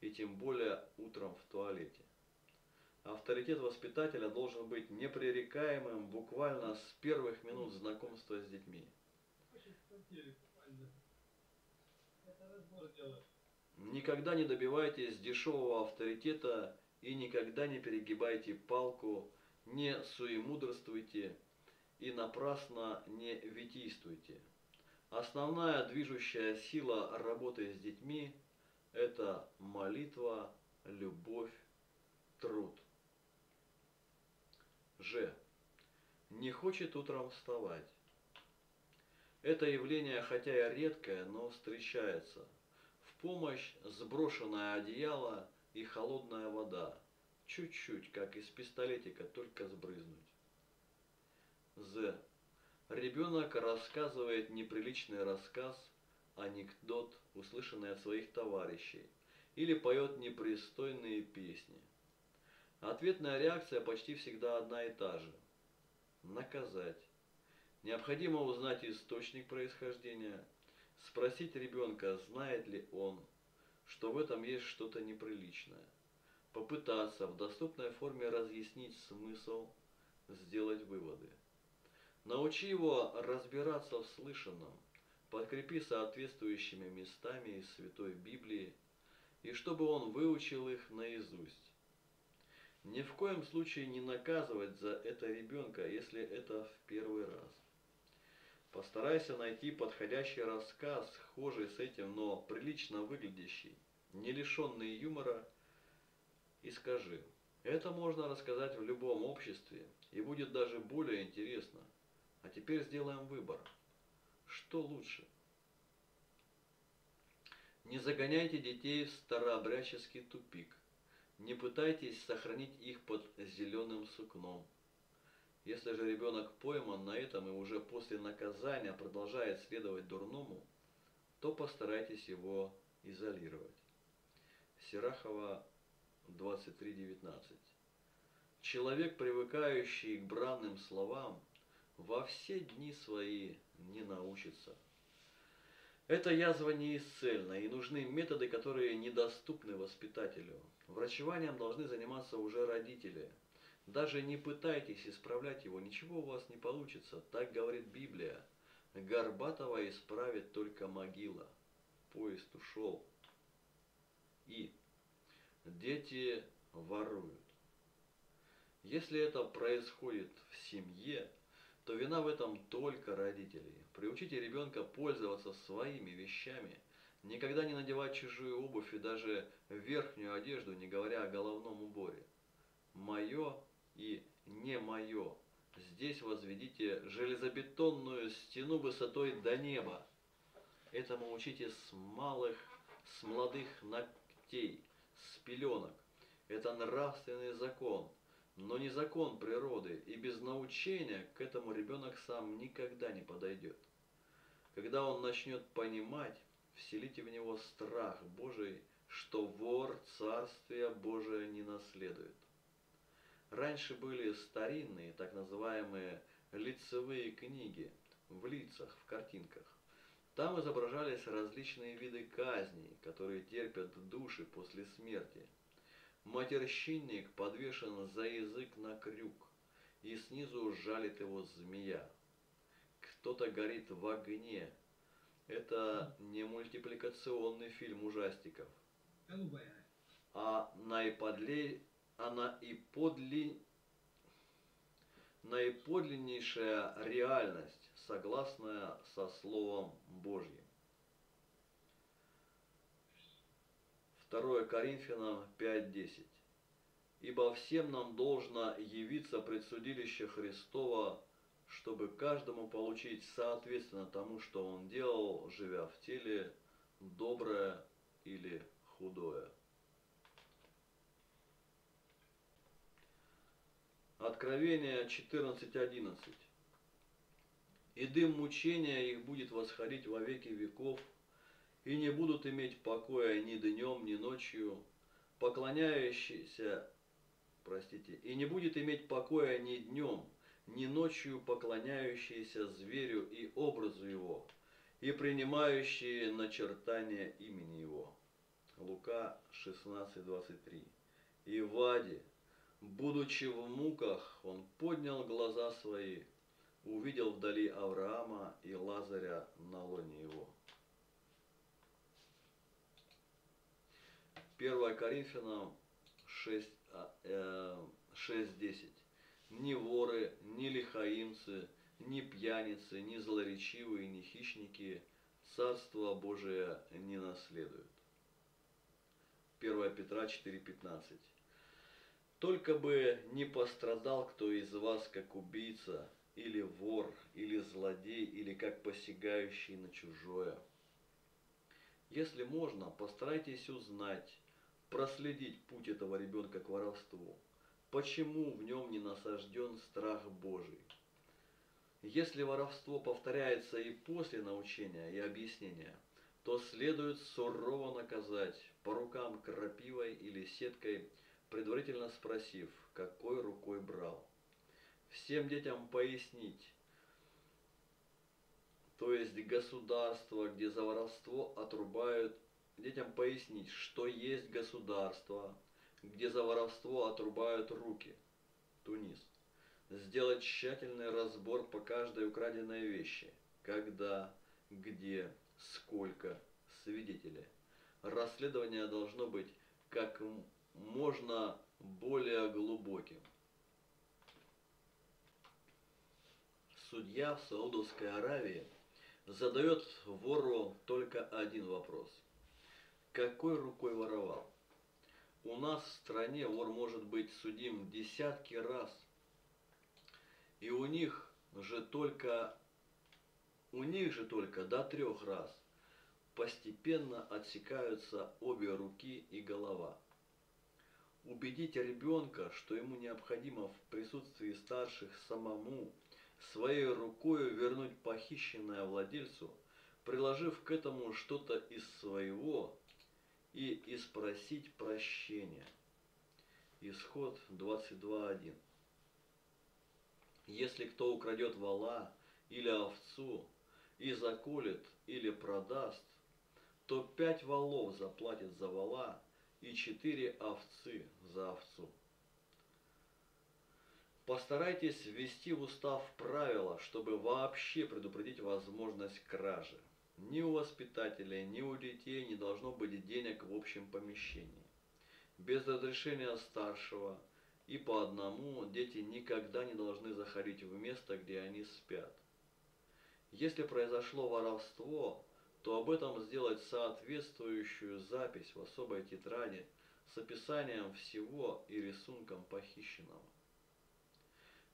и тем более утром в туалете. Авторитет воспитателя должен быть непререкаемым буквально с первых минут знакомства с детьми. Никогда не добивайтесь дешевого авторитета и никогда не перегибайте палку, не суемудрствуйте и напрасно не витийствуйте. Основная движущая сила работы с детьми – это молитва, любовь, труд. Ж. Не хочет утром вставать. Это явление, хотя и редкое, но встречается. В помощь сброшенное одеяло и холодная вода. Чуть-чуть, как из пистолетика, только сбрызнуть. З. Ребенок рассказывает неприличный рассказ, анекдот, услышанный от своих товарищей, или поет непристойные песни. Ответная реакция почти всегда одна и та же. Наказать. Необходимо узнать источник происхождения, спросить ребенка, знает ли он, что в этом есть что-то неприличное, попытаться в доступной форме разъяснить смысл, сделать выводы. Научи его разбираться в слышанном, подкрепи соответствующими местами из Святой Библии, и чтобы он выучил их наизусть. Ни в коем случае не наказывать за это ребенка, если это в первый раз. Постарайся найти подходящий рассказ, схожий с этим, но прилично выглядящий, не лишенный юмора, и скажи. Это можно рассказать в любом обществе, и будет даже более интересно. А теперь сделаем выбор. Что лучше? Не загоняйте детей в старообрядческий тупик. Не пытайтесь сохранить их под зеленым сукном. Если же ребенок пойман на этом и уже после наказания продолжает следовать дурному, то постарайтесь его изолировать. Серахова 23.19 Человек, привыкающий к бранным словам, во все дни свои не научится. Эта язва неисцельна, и нужны методы, которые недоступны воспитателю. Врачеванием должны заниматься уже родители. Даже не пытайтесь исправлять его, ничего у вас не получится. Так говорит Библия. Горбатого исправит только могила. Поезд ушел. И дети воруют. Если это происходит в семье, то вина в этом только родителей. Приучите ребенка пользоваться своими вещами – Никогда не надевать чужую обувь и даже верхнюю одежду, не говоря о головном уборе. Мое и не мое. Здесь возведите железобетонную стену высотой до неба. Этому учите с малых, с молодых ногтей, с пеленок. Это нравственный закон, но не закон природы, и без научения к этому ребенок сам никогда не подойдет. Когда он начнет понимать, вселите в него страх Божий, что вор Царствие Божие не наследует. Раньше были старинные, так называемые лицевые книги в лицах, в картинках. Там изображались различные виды казней, которые терпят души после смерти. Матерщинник подвешен за язык на крюк, и снизу жалит его змея. Кто-то горит в огне, Это не мультипликационный фильм ужастиков, а наиподле... а наиподли... наиподлиннейшая реальность, согласная со Словом Божьим. 2 Коринфянам 5.10. Ибо всем нам должно явиться предсудилище Христова, чтобы каждому получить соответственно тому, что он делал, живя в теле, доброе или худое. Откровение 14.11. И дым мучения их будет восходить во веки веков, и не будут иметь покоя ни днем, ни ночью, поклоняющиеся, простите, и не будет иметь покоя ни днем, ни ночью поклоняющиеся зверю и образу его, и принимающие начертания имени его. Лука 16:23. И в аде, будучи в муках, он поднял глаза свои, увидел вдали Авраама и Лазаря на лоне его. 1 Коринфянам 6, 6.10. Ни воры, ни лихаимцы, ни пьяницы, ни злоречивые, ни хищники Царство Божие не наследуют. 1 Петра 4.15. Только бы не пострадал кто из вас, как убийца, или вор, или злодей, или как посягающий на чужое. Если можно, постарайтесь узнать, проследить путь этого ребенка к воровству. Почему в нем не насажден страх Божий? Если воровство повторяется и после научения и объяснения, то следует сурово наказать по рукам крапивой или сеткой, предварительно спросив, какой рукой брал. Всем детям пояснить, то есть государство, где за воровство отрубают детям пояснить, что есть государство, где за воровство отрубают руки. Тунис. Сделать тщательный разбор по каждой украденной вещи. Когда, где, сколько, свидетели. Расследование должно быть как можно более глубоким. Судья в Саудовской Аравии задает вору только один вопрос – какой рукой воровал. У нас в стране вор может быть судим десятки раз. И у них же только у них же только до трех раз постепенно отсекаются обе руки и голова. Убедить ребенка, что ему необходимо в присутствии старших самому своей рукой вернуть похищенное владельцу, приложив к этому что-то из своего, и, и спросить прощения. Исход 22.1. Если кто украдет вала или овцу и заколет или продаст, то пять валов заплатит за вала и четыре овцы за овцу. Постарайтесь ввести в устав правила, чтобы вообще предупредить возможность кражи. Ни у воспитателя, ни у детей не должно быть денег в общем помещении. Без разрешения старшего и по одному дети никогда не должны заходить в место, где они спят. Если произошло воровство, то об этом сделать соответствующую запись в особой тетради с описанием всего и рисунком похищенного.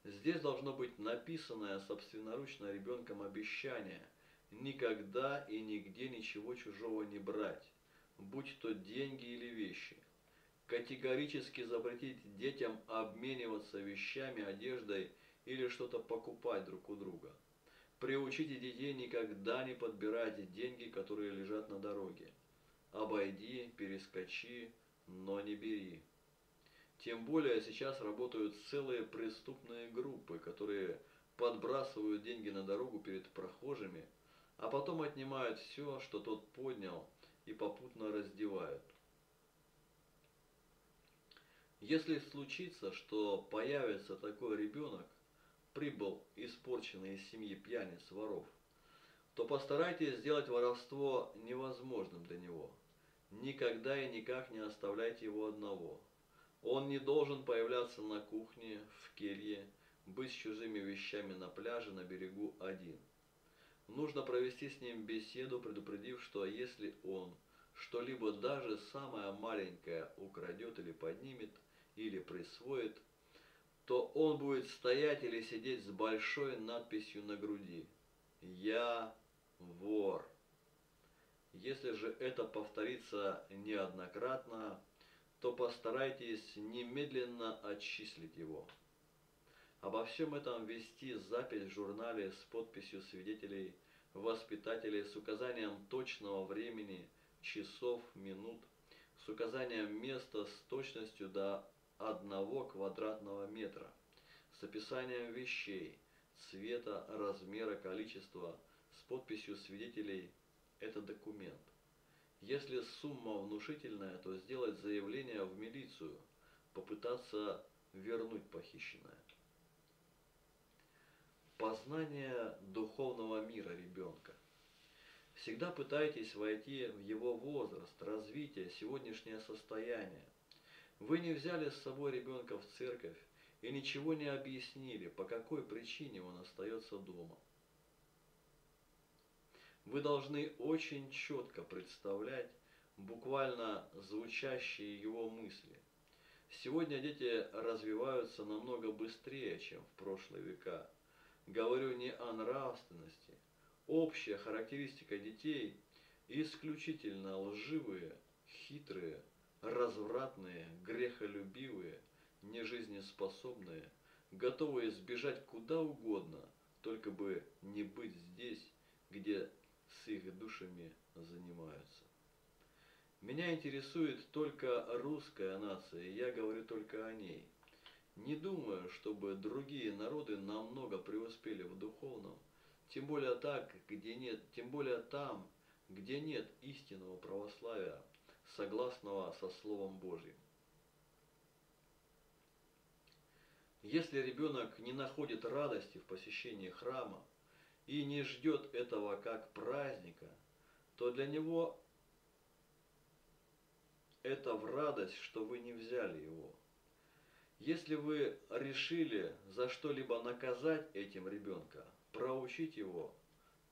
Здесь должно быть написанное собственноручно ребенком обещание – никогда и нигде ничего чужого не брать, будь то деньги или вещи. Категорически запретить детям обмениваться вещами, одеждой или что-то покупать друг у друга. Приучите детей никогда не подбирать деньги, которые лежат на дороге. Обойди, перескочи, но не бери. Тем более сейчас работают целые преступные группы, которые подбрасывают деньги на дорогу перед прохожими – а потом отнимают все, что тот поднял, и попутно раздевают. Если случится, что появится такой ребенок, прибыл испорченный из семьи пьяниц, воров, то постарайтесь сделать воровство невозможным для него. Никогда и никак не оставляйте его одного. Он не должен появляться на кухне, в келье, быть с чужими вещами на пляже, на берегу один. Нужно провести с ним беседу, предупредив, что если он что-либо даже самое маленькое украдет или поднимет, или присвоит, то он будет стоять или сидеть с большой надписью на груди «Я вор». Если же это повторится неоднократно, то постарайтесь немедленно отчислить его. Обо всем этом вести запись в журнале с подписью свидетелей, воспитателей с указанием точного времени, часов, минут, с указанием места с точностью до одного квадратного метра, с описанием вещей, цвета, размера, количества, с подписью свидетелей – это документ. Если сумма внушительная, то сделать заявление в милицию, попытаться вернуть похищенное. Познание духовного мира ребенка. Всегда пытайтесь войти в его возраст, развитие, сегодняшнее состояние. Вы не взяли с собой ребенка в церковь и ничего не объяснили, по какой причине он остается дома. Вы должны очень четко представлять буквально звучащие его мысли. Сегодня дети развиваются намного быстрее, чем в прошлые века. Говорю не о нравственности. Общая характеристика детей – исключительно лживые, хитрые, развратные, грехолюбивые, нежизнеспособные, готовые сбежать куда угодно, только бы не быть здесь, где с их душами занимаются. Меня интересует только русская нация, и я говорю только о ней. Не думаю, чтобы другие народы намного преуспели в духовном, тем более так, где нет, тем более там, где нет истинного православия, согласного со Словом Божьим. Если ребенок не находит радости в посещении храма, и не ждет этого как праздника, то для него это в радость, что вы не взяли его. Если вы решили за что-либо наказать этим ребенка, проучить его,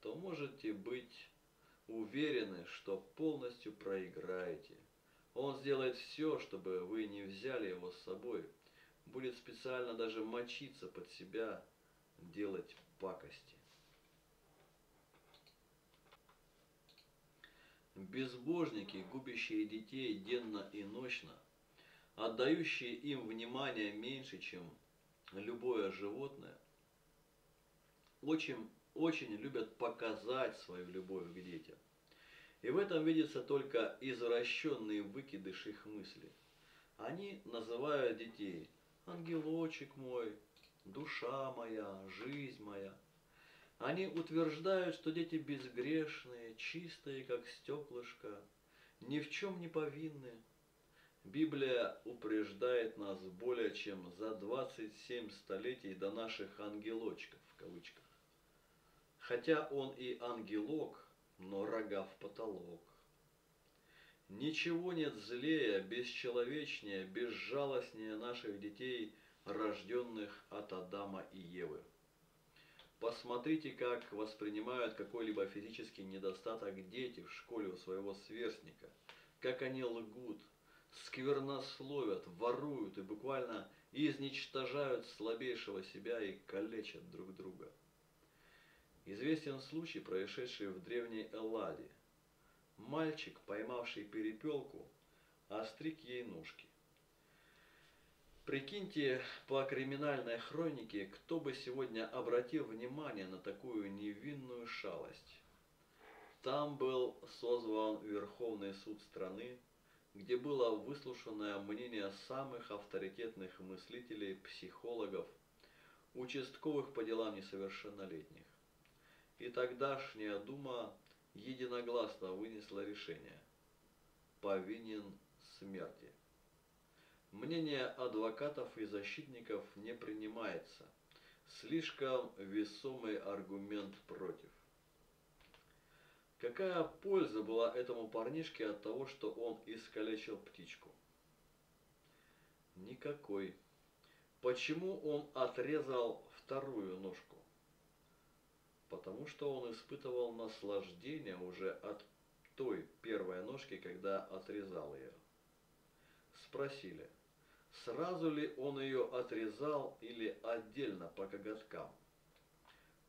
то можете быть уверены, что полностью проиграете. Он сделает все, чтобы вы не взяли его с собой. Будет специально даже мочиться под себя, делать пакости. Безбожники, губящие детей денно и ночно, отдающие им внимание меньше, чем любое животное, очень, очень любят показать свою любовь к детям. И в этом видится только извращенный выкидыш их мыслей. Они называют детей «ангелочек мой», «душа моя», «жизнь моя», они утверждают, что дети безгрешные, чистые, как стеклышко, ни в чем не повинны. Библия упреждает нас более чем за 27 столетий до наших ангелочков, в кавычках. Хотя он и ангелок, но рога в потолок. Ничего нет злее, бесчеловечнее, безжалостнее наших детей, рожденных от Адама и Евы. Посмотрите, как воспринимают какой-либо физический недостаток дети в школе у своего сверстника. Как они лгут, сквернословят, воруют и буквально изничтожают слабейшего себя и калечат друг друга. Известен случай, происшедший в древней Элладе. Мальчик, поймавший перепелку, остриг ей ножки. Прикиньте по криминальной хронике, кто бы сегодня обратил внимание на такую невинную шалость. Там был созван Верховный суд страны, где было выслушанное мнение самых авторитетных мыслителей, психологов, участковых по делам несовершеннолетних. И тогдашняя дума единогласно вынесла решение – повинен смерти. Мнение адвокатов и защитников не принимается. Слишком весомый аргумент против. Какая польза была этому парнишке от того, что он искалечил птичку? Никакой. Почему он отрезал вторую ножку? Потому что он испытывал наслаждение уже от той первой ножки, когда отрезал ее. Спросили, сразу ли он ее отрезал или отдельно по коготкам?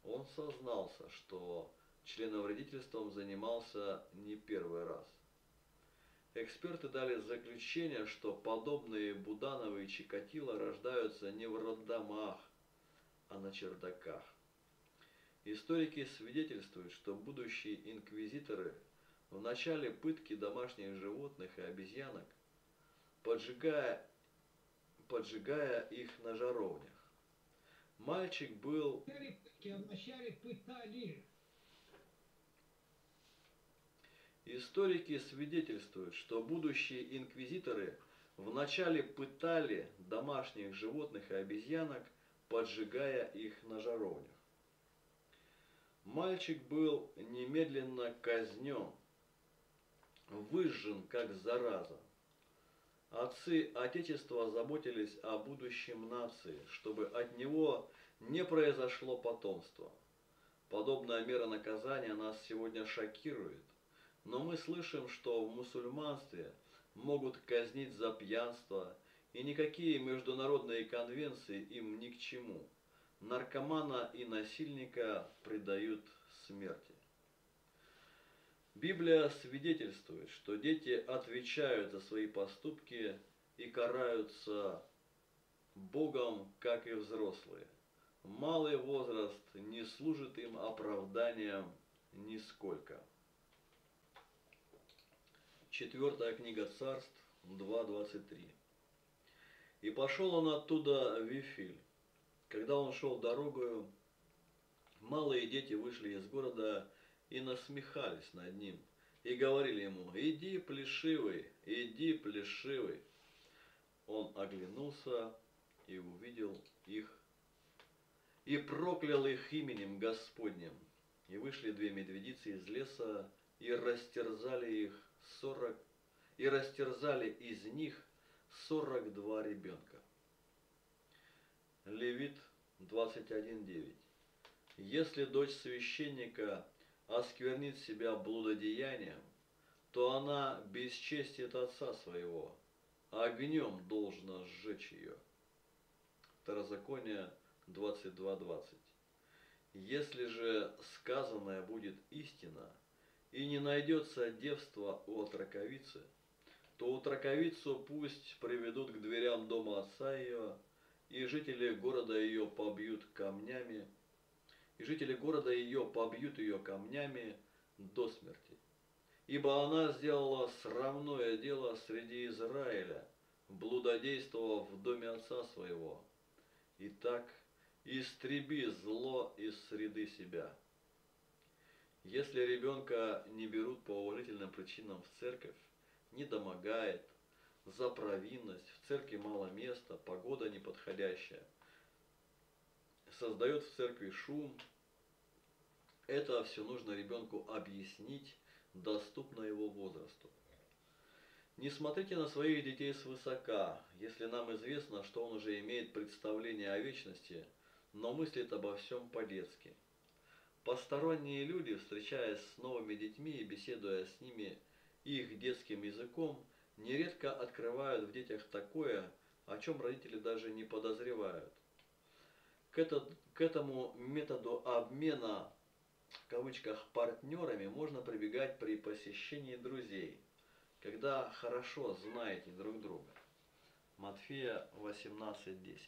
Он сознался, что членовредительством занимался не первый раз. Эксперты дали заключение, что подобные Будановы и Чикатило рождаются не в роддомах, а на чердаках. Историки свидетельствуют, что будущие инквизиторы в начале пытки домашних животных и обезьянок, поджигая, поджигая их на жаровнях. Мальчик был... Вначале пытали. Историки свидетельствуют, что будущие инквизиторы вначале пытали домашних животных и обезьянок, поджигая их на жаровнях. Мальчик был немедленно казнен, выжжен как зараза. Отцы Отечества заботились о будущем нации, чтобы от него не произошло потомство. Подобная мера наказания нас сегодня шокирует. Но мы слышим, что в мусульманстве могут казнить за пьянство, и никакие международные конвенции им ни к чему. Наркомана и насильника предают смерти. Библия свидетельствует, что дети отвечают за свои поступки и караются Богом, как и взрослые. Малый возраст не служит им оправданием нисколько. Четвертая книга царств 2.23. И пошел он оттуда в Вифиль. Когда он шел дорогою, малые дети вышли из города и насмехались над ним, и говорили ему, иди плешивый, иди плешивый. Он оглянулся и увидел их, и проклял их именем Господним. И вышли две медведицы из леса, и растерзали их сорок, и растерзали из них сорок два ребенка. Левит 21.9. Если дочь священника осквернит себя блудодеянием, то она бесчестит отца своего, огнем должно сжечь ее. Второзаконие 22.20. Если же сказанное будет истина, и не найдется девства у отраковицы, то утраковицу пусть приведут к дверям дома отца ее, и жители города ее побьют камнями, и жители города ее побьют ее камнями до смерти. Ибо она сделала срамное дело среди Израиля, блудодействовав в доме отца своего. Итак, истреби зло из среды себя. Если ребенка не берут по уважительным причинам в церковь, не домогает, за провинность, в церкви мало места, погода неподходящая, создает в церкви шум, это все нужно ребенку объяснить доступно его возрасту. Не смотрите на своих детей свысока, если нам известно, что он уже имеет представление о вечности, но мыслит обо всем по-детски – Посторонние люди, встречаясь с новыми детьми и беседуя с ними их детским языком, нередко открывают в детях такое, о чем родители даже не подозревают. К, это, к этому методу обмена в кавычках партнерами можно прибегать при посещении друзей, когда хорошо знаете друг друга. Матфея 18.10.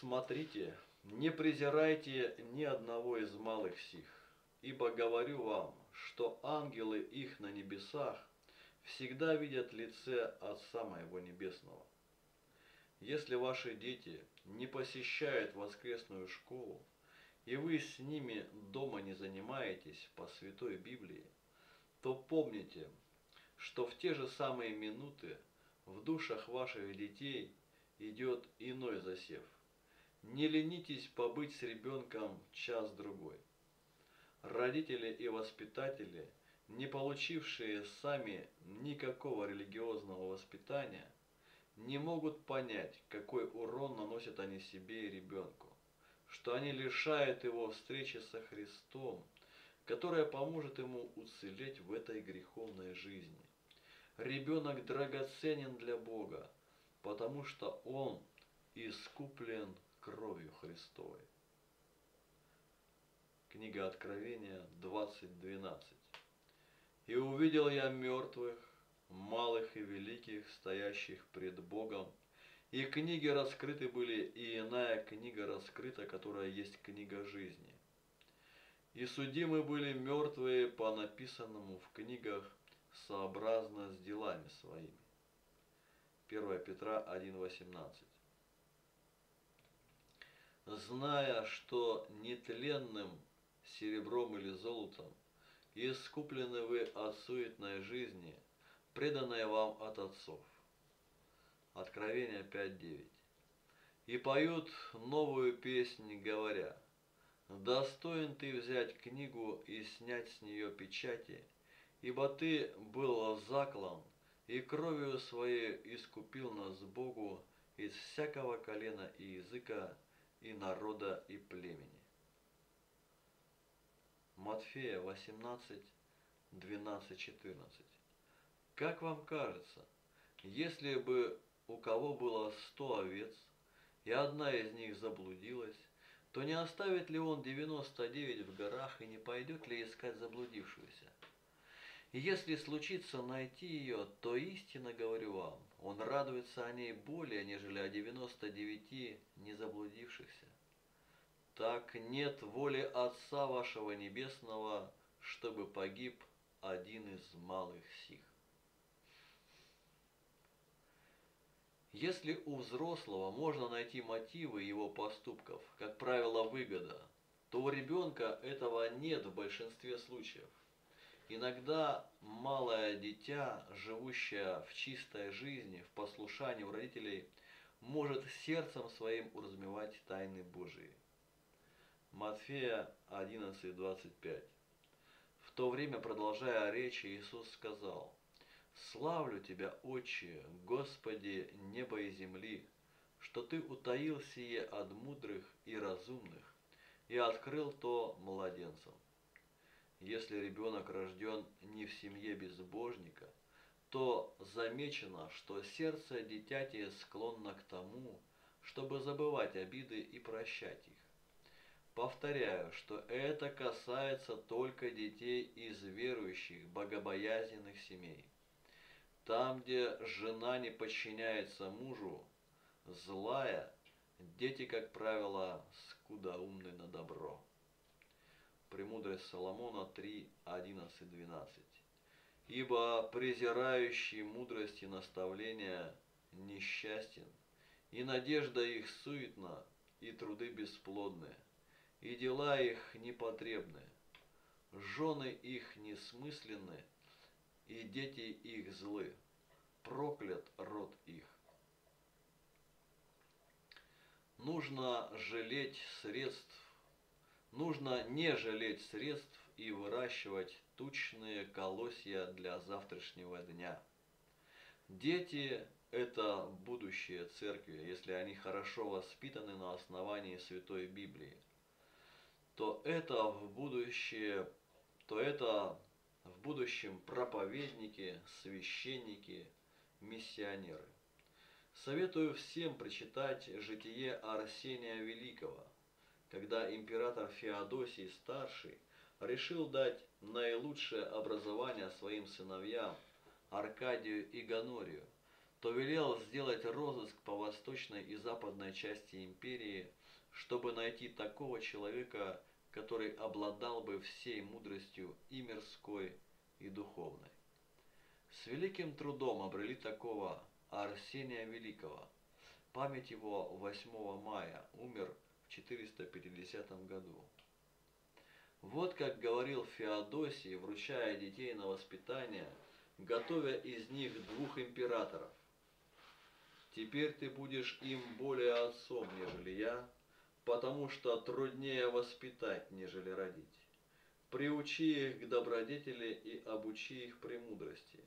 Смотрите, не презирайте ни одного из малых сих, ибо говорю вам, что ангелы их на небесах всегда видят лице Отца Моего Небесного. Если ваши дети не посещают воскресную школу, и вы с ними дома не занимаетесь по Святой Библии, то помните, что в те же самые минуты в душах ваших детей идет иной засев. Не ленитесь побыть с ребенком час-другой. Родители и воспитатели, не получившие сами никакого религиозного воспитания, не могут понять, какой урон наносят они себе и ребенку, что они лишают его встречи со Христом, которая поможет ему уцелеть в этой греховной жизни. Ребенок драгоценен для Бога, потому что он искуплен кровью Христовой. Книга Откровения 20.12. «И увидел я мертвых, малых и великих, стоящих пред Богом, и книги раскрыты были, и иная книга раскрыта, которая есть книга жизни. И судимы были мертвые по написанному в книгах сообразно с делами своими. 1 Петра 1.18 Зная, что нетленным серебром или золотом искуплены вы от суетной жизни, преданной вам от отцов. Откровение 5.9 И поют новую песнь, говоря, «Достоин ты взять книгу и снять с нее печати, ибо ты был заклан, и кровью своей искупил нас Богу из всякого колена и языка, и народа, и племени. Матфея 18, 12, 14. Как вам кажется, если бы у кого было сто овец, и одна из них заблудилась, то не оставит ли он девяносто девять в горах и не пойдет ли искать заблудившуюся? Если случится найти ее, то истинно говорю вам, он радуется о ней более, нежели о девяносто девяти не заблудившихся. Так нет воли Отца вашего Небесного, чтобы погиб один из малых сих. Если у взрослого можно найти мотивы его поступков, как правило, выгода, то у ребенка этого нет в большинстве случаев. Иногда малое дитя, живущее в чистой жизни, в послушании у родителей, может сердцем своим уразумевать тайны Божии. Матфея 11:25. В то время, продолжая речь, Иисус сказал, «Славлю Тебя, Отче, Господи неба и земли, что Ты утаил сие от мудрых и разумных и открыл то младенцам. Если ребенок рожден не в семье безбожника, то замечено, что сердце дитяти склонно к тому, чтобы забывать обиды и прощать их. Повторяю, что это касается только детей из верующих, богобоязненных семей. Там, где жена не подчиняется мужу, злая, дети, как правило, скудоумны на добро. Премудрость Соломона 3, 11, 12. Ибо презирающий мудрости наставления несчастен, и надежда их суетна, и труды бесплодны, и дела их непотребны, жены их несмысленны, и дети их злы, проклят род их. Нужно жалеть средств Нужно не жалеть средств и выращивать тучные колосья для завтрашнего дня. Дети – это будущее церкви, если они хорошо воспитаны на основании Святой Библии. То это в будущее, то это в будущем проповедники, священники, миссионеры. Советую всем прочитать житие Арсения Великого – когда император Феодосий Старший решил дать наилучшее образование своим сыновьям Аркадию и Ганорию, то велел сделать розыск по восточной и западной части империи, чтобы найти такого человека, который обладал бы всей мудростью и мирской, и духовной. С великим трудом обрели такого Арсения Великого. Память его 8 мая умер в 450 году. Вот как говорил Феодосий, вручая детей на воспитание, готовя из них двух императоров. Теперь ты будешь им более отцом, нежели я, потому что труднее воспитать, нежели родить. приучи их к добродетели и обучи их премудрости.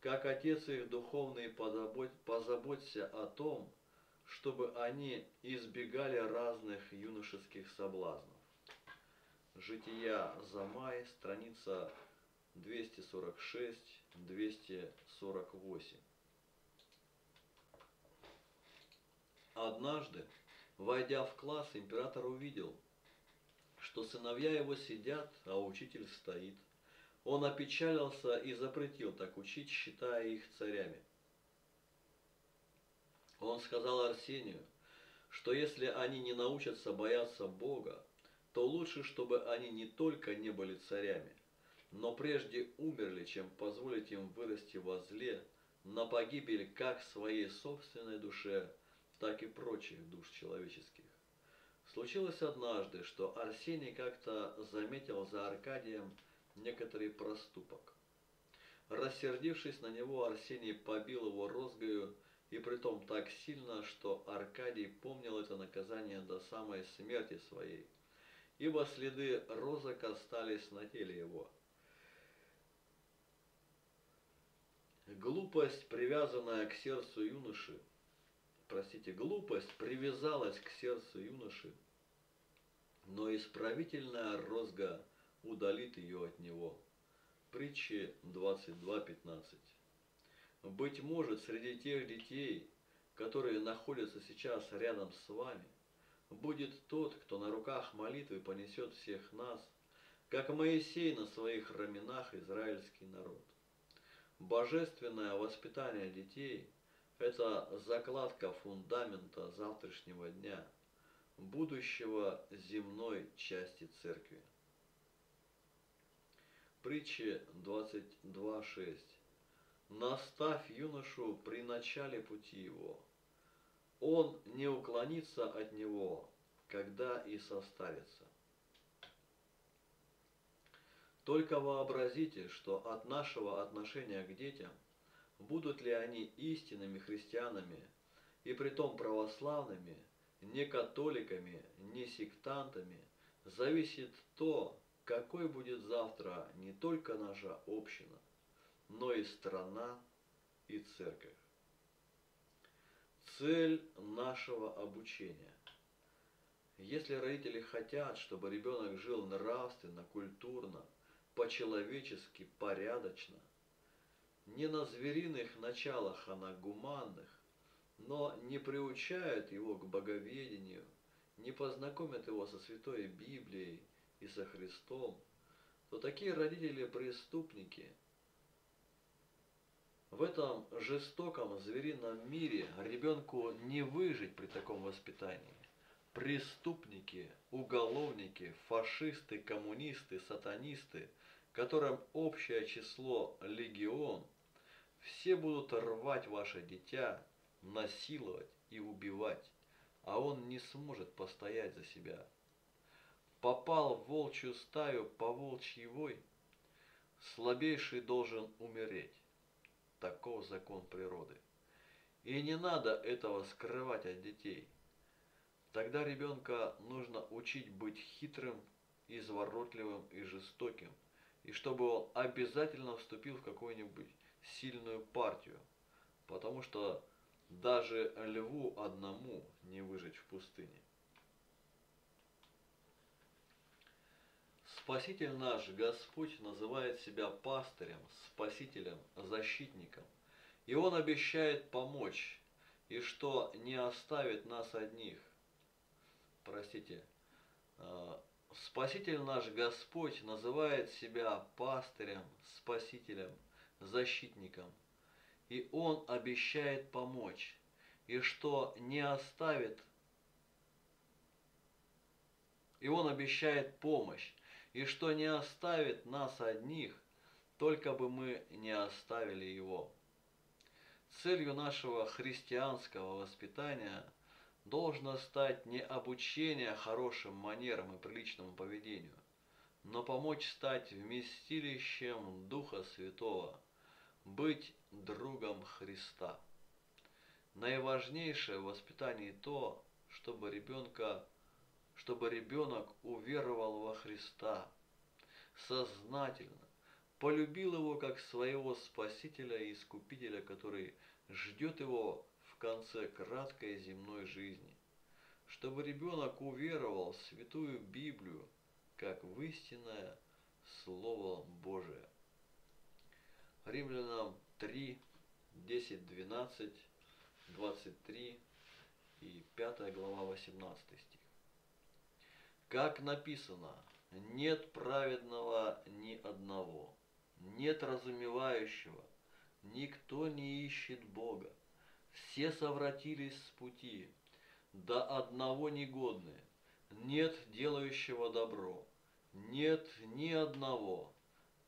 Как отец их духовный, позаботь, позаботься о том, чтобы они избегали разных юношеских соблазнов. Жития Замай, страница 246-248. Однажды, войдя в класс, император увидел, что сыновья его сидят, а учитель стоит. Он опечалился и запретил так учить, считая их царями. Он сказал Арсению, что если они не научатся бояться Бога, то лучше, чтобы они не только не были царями, но прежде умерли, чем позволить им вырасти во зле, на погибель как своей собственной душе, так и прочих душ человеческих. Случилось однажды, что Арсений как-то заметил за Аркадием некоторый проступок. Рассердившись на него, Арсений побил его розгою, и притом так сильно, что Аркадий помнил это наказание до самой смерти своей, ибо следы розок остались на теле его. Глупость, привязанная к сердцу юноши, простите, глупость привязалась к сердцу юноши, но исправительная розга удалит ее от него. Притчи 22.15. Быть может, среди тех детей, которые находятся сейчас рядом с вами, будет тот, кто на руках молитвы понесет всех нас, как Моисей на своих раменах израильский народ. Божественное воспитание детей – это закладка фундамента завтрашнего дня, будущего земной части церкви. Притча 22.6 Наставь юношу при начале пути его. Он не уклонится от него, когда и состарится. Только вообразите, что от нашего отношения к детям, будут ли они истинными христианами, и притом православными, не католиками, не сектантами, зависит то, какой будет завтра не только наша община, но и страна и церковь. Цель нашего обучения. Если родители хотят, чтобы ребенок жил нравственно, культурно, по-человечески, порядочно, не на звериных началах, а на гуманных, но не приучают его к боговедению, не познакомят его со Святой Библией и со Христом, то такие родители преступники – в этом жестоком зверином мире ребенку не выжить при таком воспитании. Преступники, уголовники, фашисты, коммунисты, сатанисты, которым общее число легион, все будут рвать ваше дитя, насиловать и убивать, а он не сможет постоять за себя. Попал в волчью стаю по волчьей вой, слабейший должен умереть таков закон природы. И не надо этого скрывать от детей. Тогда ребенка нужно учить быть хитрым, изворотливым и жестоким, и чтобы он обязательно вступил в какую-нибудь сильную партию, потому что даже льву одному не выжить в пустыне. Спаситель наш Господь называет себя пастырем, спасителем, защитником. И Он обещает помочь, и что не оставит нас одних. Простите, э, Спаситель наш Господь называет себя пастырем, спасителем, защитником. И Он обещает помочь, и что не оставит, и Он обещает помощь, и что не оставит нас одних, только бы мы не оставили его. Целью нашего христианского воспитания должно стать не обучение хорошим манерам и приличному поведению, но помочь стать вместилищем Духа Святого, быть другом Христа. Наиважнейшее в воспитании то, чтобы ребенка чтобы ребенок уверовал во Христа, сознательно полюбил его как своего Спасителя и Искупителя, который ждет его в конце краткой земной жизни, чтобы ребенок уверовал в Святую Библию, как в истинное Слово Божие. Римлянам 3, 10, 12, 23 и 5 глава 18 стих. Как написано, нет праведного ни одного, нет разумевающего, никто не ищет Бога. Все совратились с пути, до одного негодны, нет делающего добро, нет ни одного,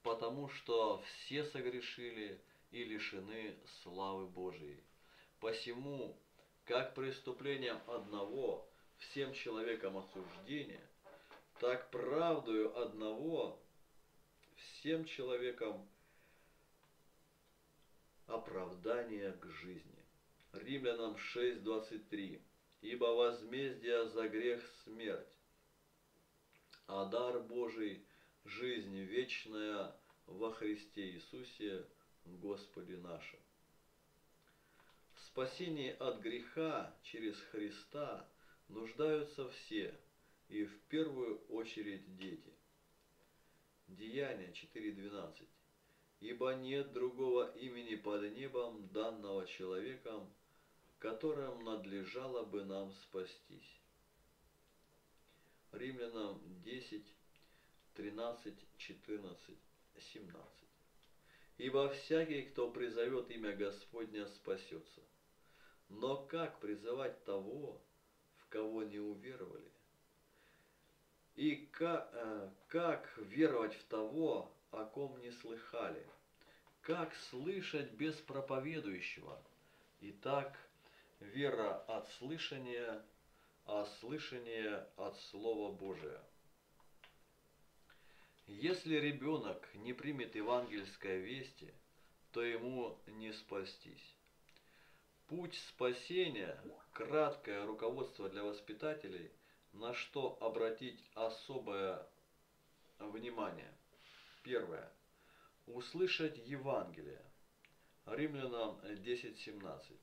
потому что все согрешили и лишены славы Божией. Посему, как преступлением одного всем человекам осуждение, так правдою одного всем человекам оправдание к жизни. Римлянам 6.23. Ибо возмездие за грех смерть, а дар Божий – жизнь вечная во Христе Иисусе Господе нашим. В спасении от греха через Христа нуждаются все, и в первую очередь дети. Деяние 4.12. Ибо нет другого имени под небом, данного человеком, которым надлежало бы нам спастись. Римлянам 10, 13, 14, 17. Ибо всякий, кто призовет имя Господня, спасется. Но как призывать того, в кого не уверовали? И как, э, как веровать в того, о ком не слыхали? Как слышать без проповедующего? Итак, вера от слышания, а слышание от Слова Божия. Если ребенок не примет евангельской вести, то ему не спастись. Путь спасения – краткое руководство для воспитателей, на что обратить особое внимание. Первое. Услышать Евангелие. Римлянам 10.17.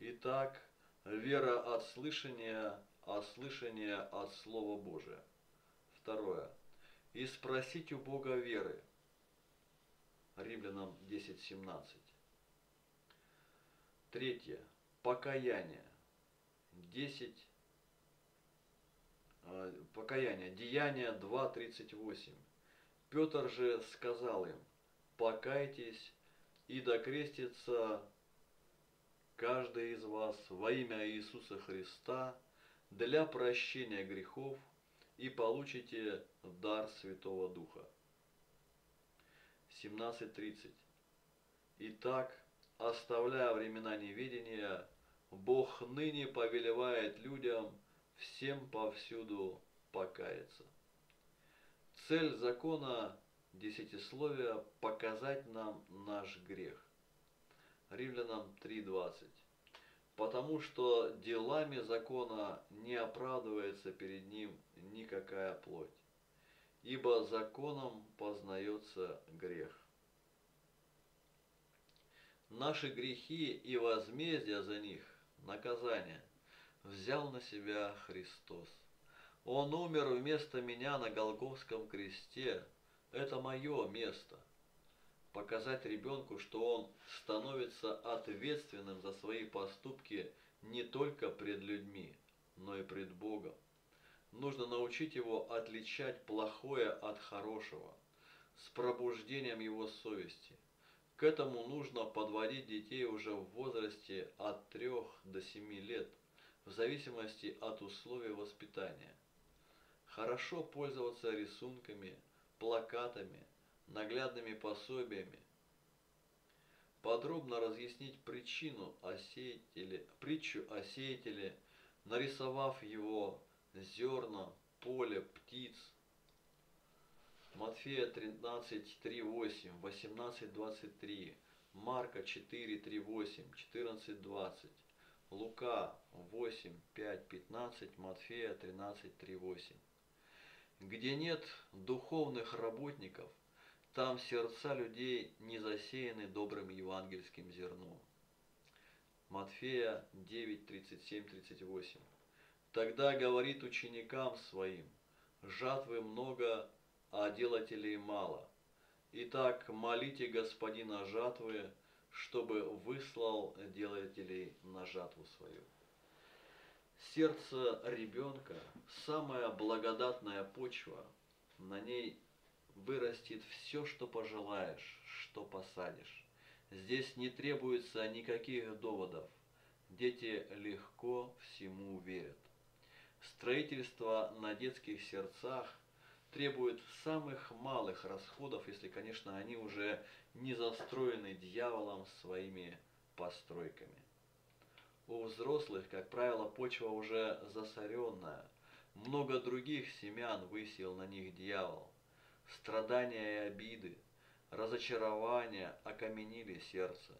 Итак, вера от слышания, а слышание от Слова Божия. Второе и спросить у Бога веры. Римлянам 10.17. Третье. Покаяние. 10. Э, покаяние. Деяние 2.38. Петр же сказал им, покайтесь и докрестится каждый из вас во имя Иисуса Христа для прощения грехов – и получите дар Святого Духа. 17.30. Итак, оставляя времена неведения, Бог ныне повелевает людям всем повсюду покаяться. Цель закона десятисловия – показать нам наш грех. Римлянам 3.20 потому что делами закона не оправдывается перед ним никакая плоть, ибо законом познается грех. Наши грехи и возмездие за них, наказание, взял на себя Христос. Он умер вместо меня на Голговском кресте. Это мое место – показать ребенку, что он становится ответственным за свои поступки не только пред людьми, но и пред Богом. Нужно научить его отличать плохое от хорошего, с пробуждением его совести. К этому нужно подводить детей уже в возрасте от 3 до 7 лет, в зависимости от условий воспитания. Хорошо пользоваться рисунками, плакатами – наглядными пособиями, подробно разъяснить причину о сеятеле, притчу о сеятеле, нарисовав его зерна, поле, птиц. Матфея 13, 3, 8, 18, 23, Марка 4, 3, 8, 14, 20, Лука 8, 5, 15, Матфея 13, 3, 8. Где нет духовных работников, там сердца людей не засеяны добрым евангельским зерном. Матфея 9, 37, 38. Тогда говорит ученикам своим, жатвы много, а делателей мало. Итак, молите господина жатвы, чтобы выслал делателей на жатву свою. Сердце ребенка – самая благодатная почва, на ней вырастет все, что пожелаешь, что посадишь. Здесь не требуется никаких доводов. Дети легко всему верят. Строительство на детских сердцах требует самых малых расходов, если, конечно, они уже не застроены дьяволом своими постройками. У взрослых, как правило, почва уже засоренная. Много других семян высел на них дьявол. Страдания и обиды, разочарования окаменили сердце.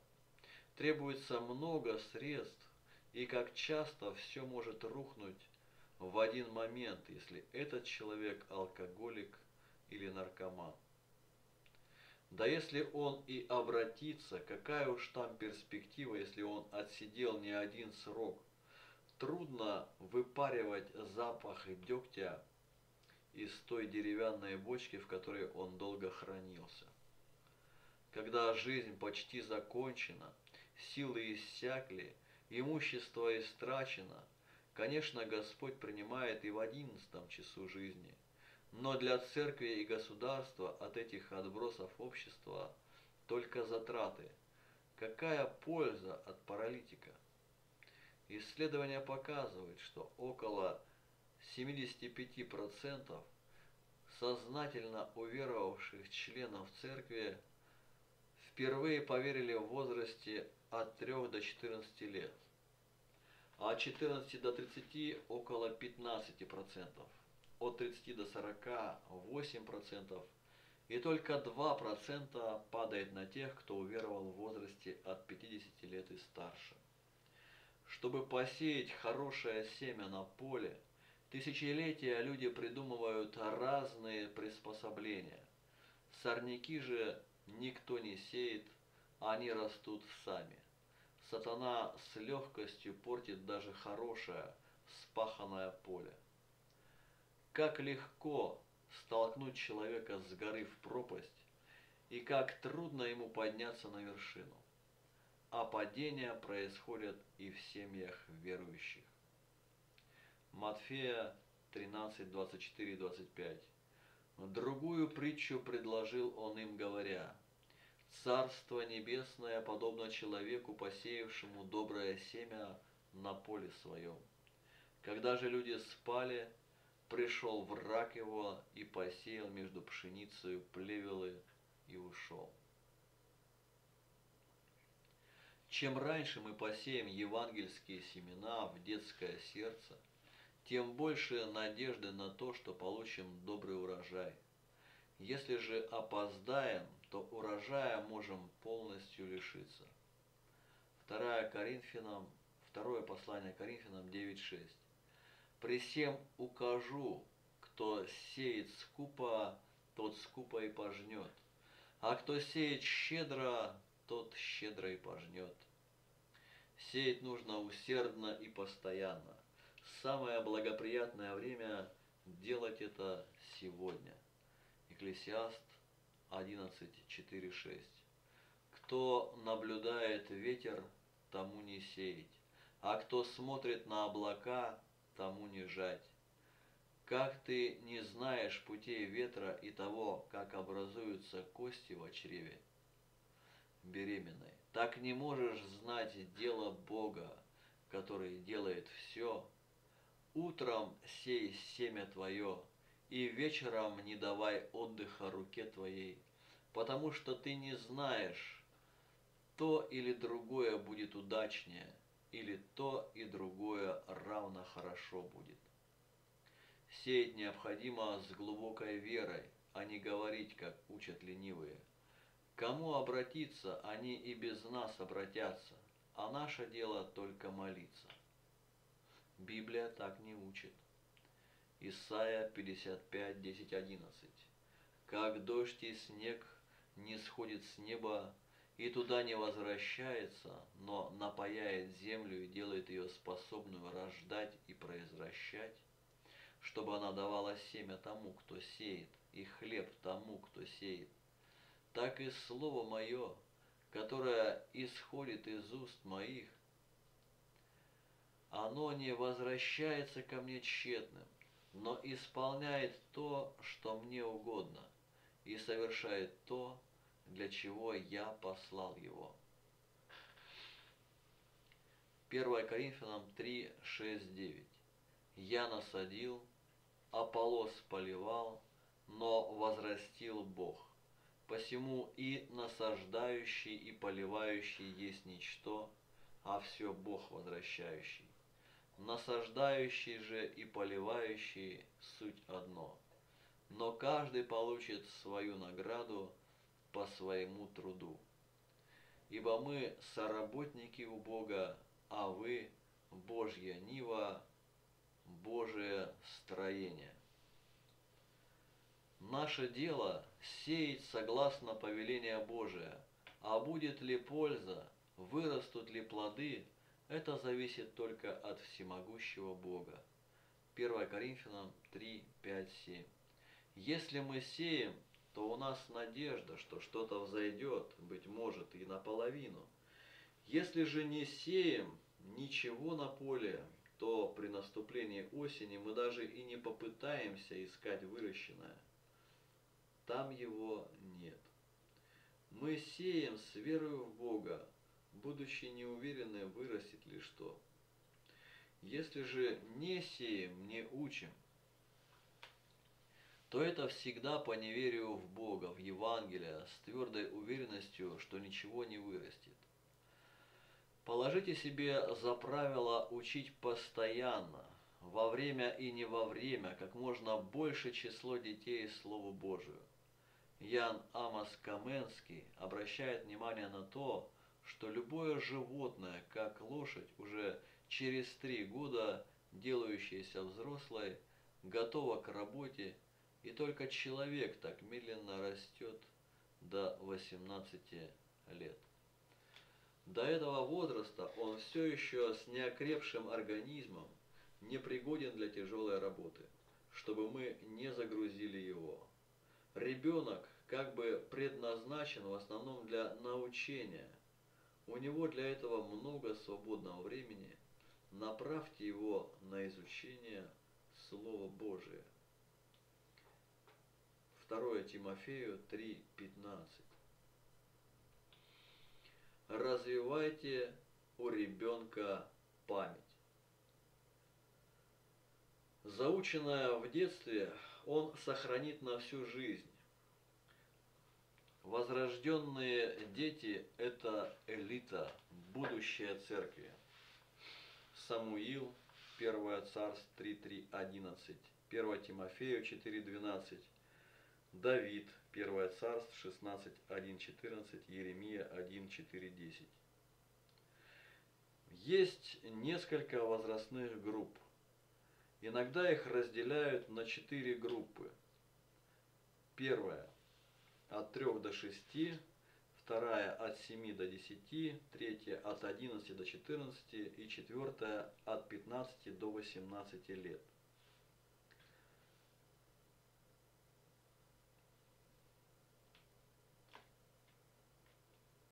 Требуется много средств, и как часто все может рухнуть в один момент, если этот человек алкоголик или наркоман. Да если он и обратится, какая уж там перспектива, если он отсидел не один срок. Трудно выпаривать запах дегтя из той деревянной бочки, в которой он долго хранился. Когда жизнь почти закончена, силы иссякли, имущество истрачено, конечно, Господь принимает и в одиннадцатом часу жизни. Но для церкви и государства от этих отбросов общества только затраты. Какая польза от паралитика? Исследования показывают, что около 75% сознательно уверовавших членов церкви впервые поверили в возрасте от 3 до 14 лет, а от 14 до 30 около 15%, от 30 до 40 8%, и только 2% падает на тех, кто уверовал в возрасте от 50 лет и старше. Чтобы посеять хорошее семя на поле, тысячелетия люди придумывают разные приспособления. Сорняки же никто не сеет, они растут сами. Сатана с легкостью портит даже хорошее, спаханное поле. Как легко столкнуть человека с горы в пропасть, и как трудно ему подняться на вершину а падения происходят и в семьях верующих. Матфея 13, 24, 25. Другую притчу предложил он им, говоря, «Царство небесное подобно человеку, посеявшему доброе семя на поле своем. Когда же люди спали, пришел враг его и посеял между пшеницей плевелы и ушел». Чем раньше мы посеем евангельские семена в детское сердце, тем больше надежды на то, что получим добрый урожай. Если же опоздаем, то урожая можем полностью лишиться. 2 Коринфянам, второе послание Коринфянам 9.6. При всем укажу, кто сеет скупо, тот скупо и пожнет, а кто сеет щедро, тот щедро и пожнет. Сеять нужно усердно и постоянно. Самое благоприятное время делать это сегодня. Экклесиаст 11.4.6. Кто наблюдает ветер, тому не сеять, а кто смотрит на облака, тому не жать. Как ты не знаешь путей ветра и того, как образуются кости в чреве беременной, так не можешь знать дело Бога, который делает все. Утром сей семя твое, и вечером не давай отдыха руке твоей, потому что ты не знаешь, то или другое будет удачнее, или то и другое равно хорошо будет. Сеять необходимо с глубокой верой, а не говорить, как учат ленивые – Кому обратиться, они и без нас обратятся, а наше дело только молиться. Библия так не учит. Исайя 55, 10, 11. Как дождь и снег не сходит с неба и туда не возвращается, но напаяет землю и делает ее способную рождать и произвращать, чтобы она давала семя тому, кто сеет, и хлеб тому, кто сеет. Так и слово мое, которое исходит из уст моих, оно не возвращается ко мне тщетным, но исполняет то, что мне угодно, и совершает то, для чего я послал его. 1 Коринфянам 3, 6, 9. Я насадил, Аполос поливал, но возрастил Бог. Посему и насаждающий, и поливающий есть ничто, а все Бог возвращающий. Насаждающий же и поливающий суть одно. Но каждый получит свою награду по своему труду. Ибо мы соработники у Бога, а вы Божья нива, Божие строение. Наше дело – сеять согласно повеления Божия, а будет ли польза, вырастут ли плоды, это зависит только от всемогущего Бога. 1 Коринфянам 3, 5, 7. Если мы сеем, то у нас надежда, что что-то взойдет, быть может, и наполовину. Если же не сеем ничего на поле, то при наступлении осени мы даже и не попытаемся искать выращенное. Там его нет. Мы сеем с верою в Бога, будучи неуверены, вырастет ли что. Если же не сеем, не учим, то это всегда по неверию в Бога, в Евангелие, с твердой уверенностью, что ничего не вырастет. Положите себе за правило учить постоянно, во время и не во время, как можно больше число детей Слову Божию. Ян Амос Каменский обращает внимание на то, что любое животное, как лошадь, уже через три года, делающееся взрослой, готово к работе и только человек так медленно растет до 18 лет. До этого возраста он все еще с неокрепшим организмом не пригоден для тяжелой работы, чтобы мы не загрузили его. Ребенок как бы предназначен в основном для научения. У него для этого много свободного времени. Направьте его на изучение Слова Божия. 2 Тимофею 3.15. Развивайте у ребенка память. Заученное в детстве он сохранит на всю жизнь. Возрожденные дети – это элита, будущая церкви. Самуил, 1 Царств 3.3.11, 1 Тимофею 4.12, Давид, 1 Царств 16, 1, 14, Еремия 1, 4, 10. Есть несколько возрастных групп. Иногда их разделяют на четыре группы. Первая от 3 до 6, вторая от 7 до 10, третья от 11 до 14 и четвертая от 15 до 18 лет.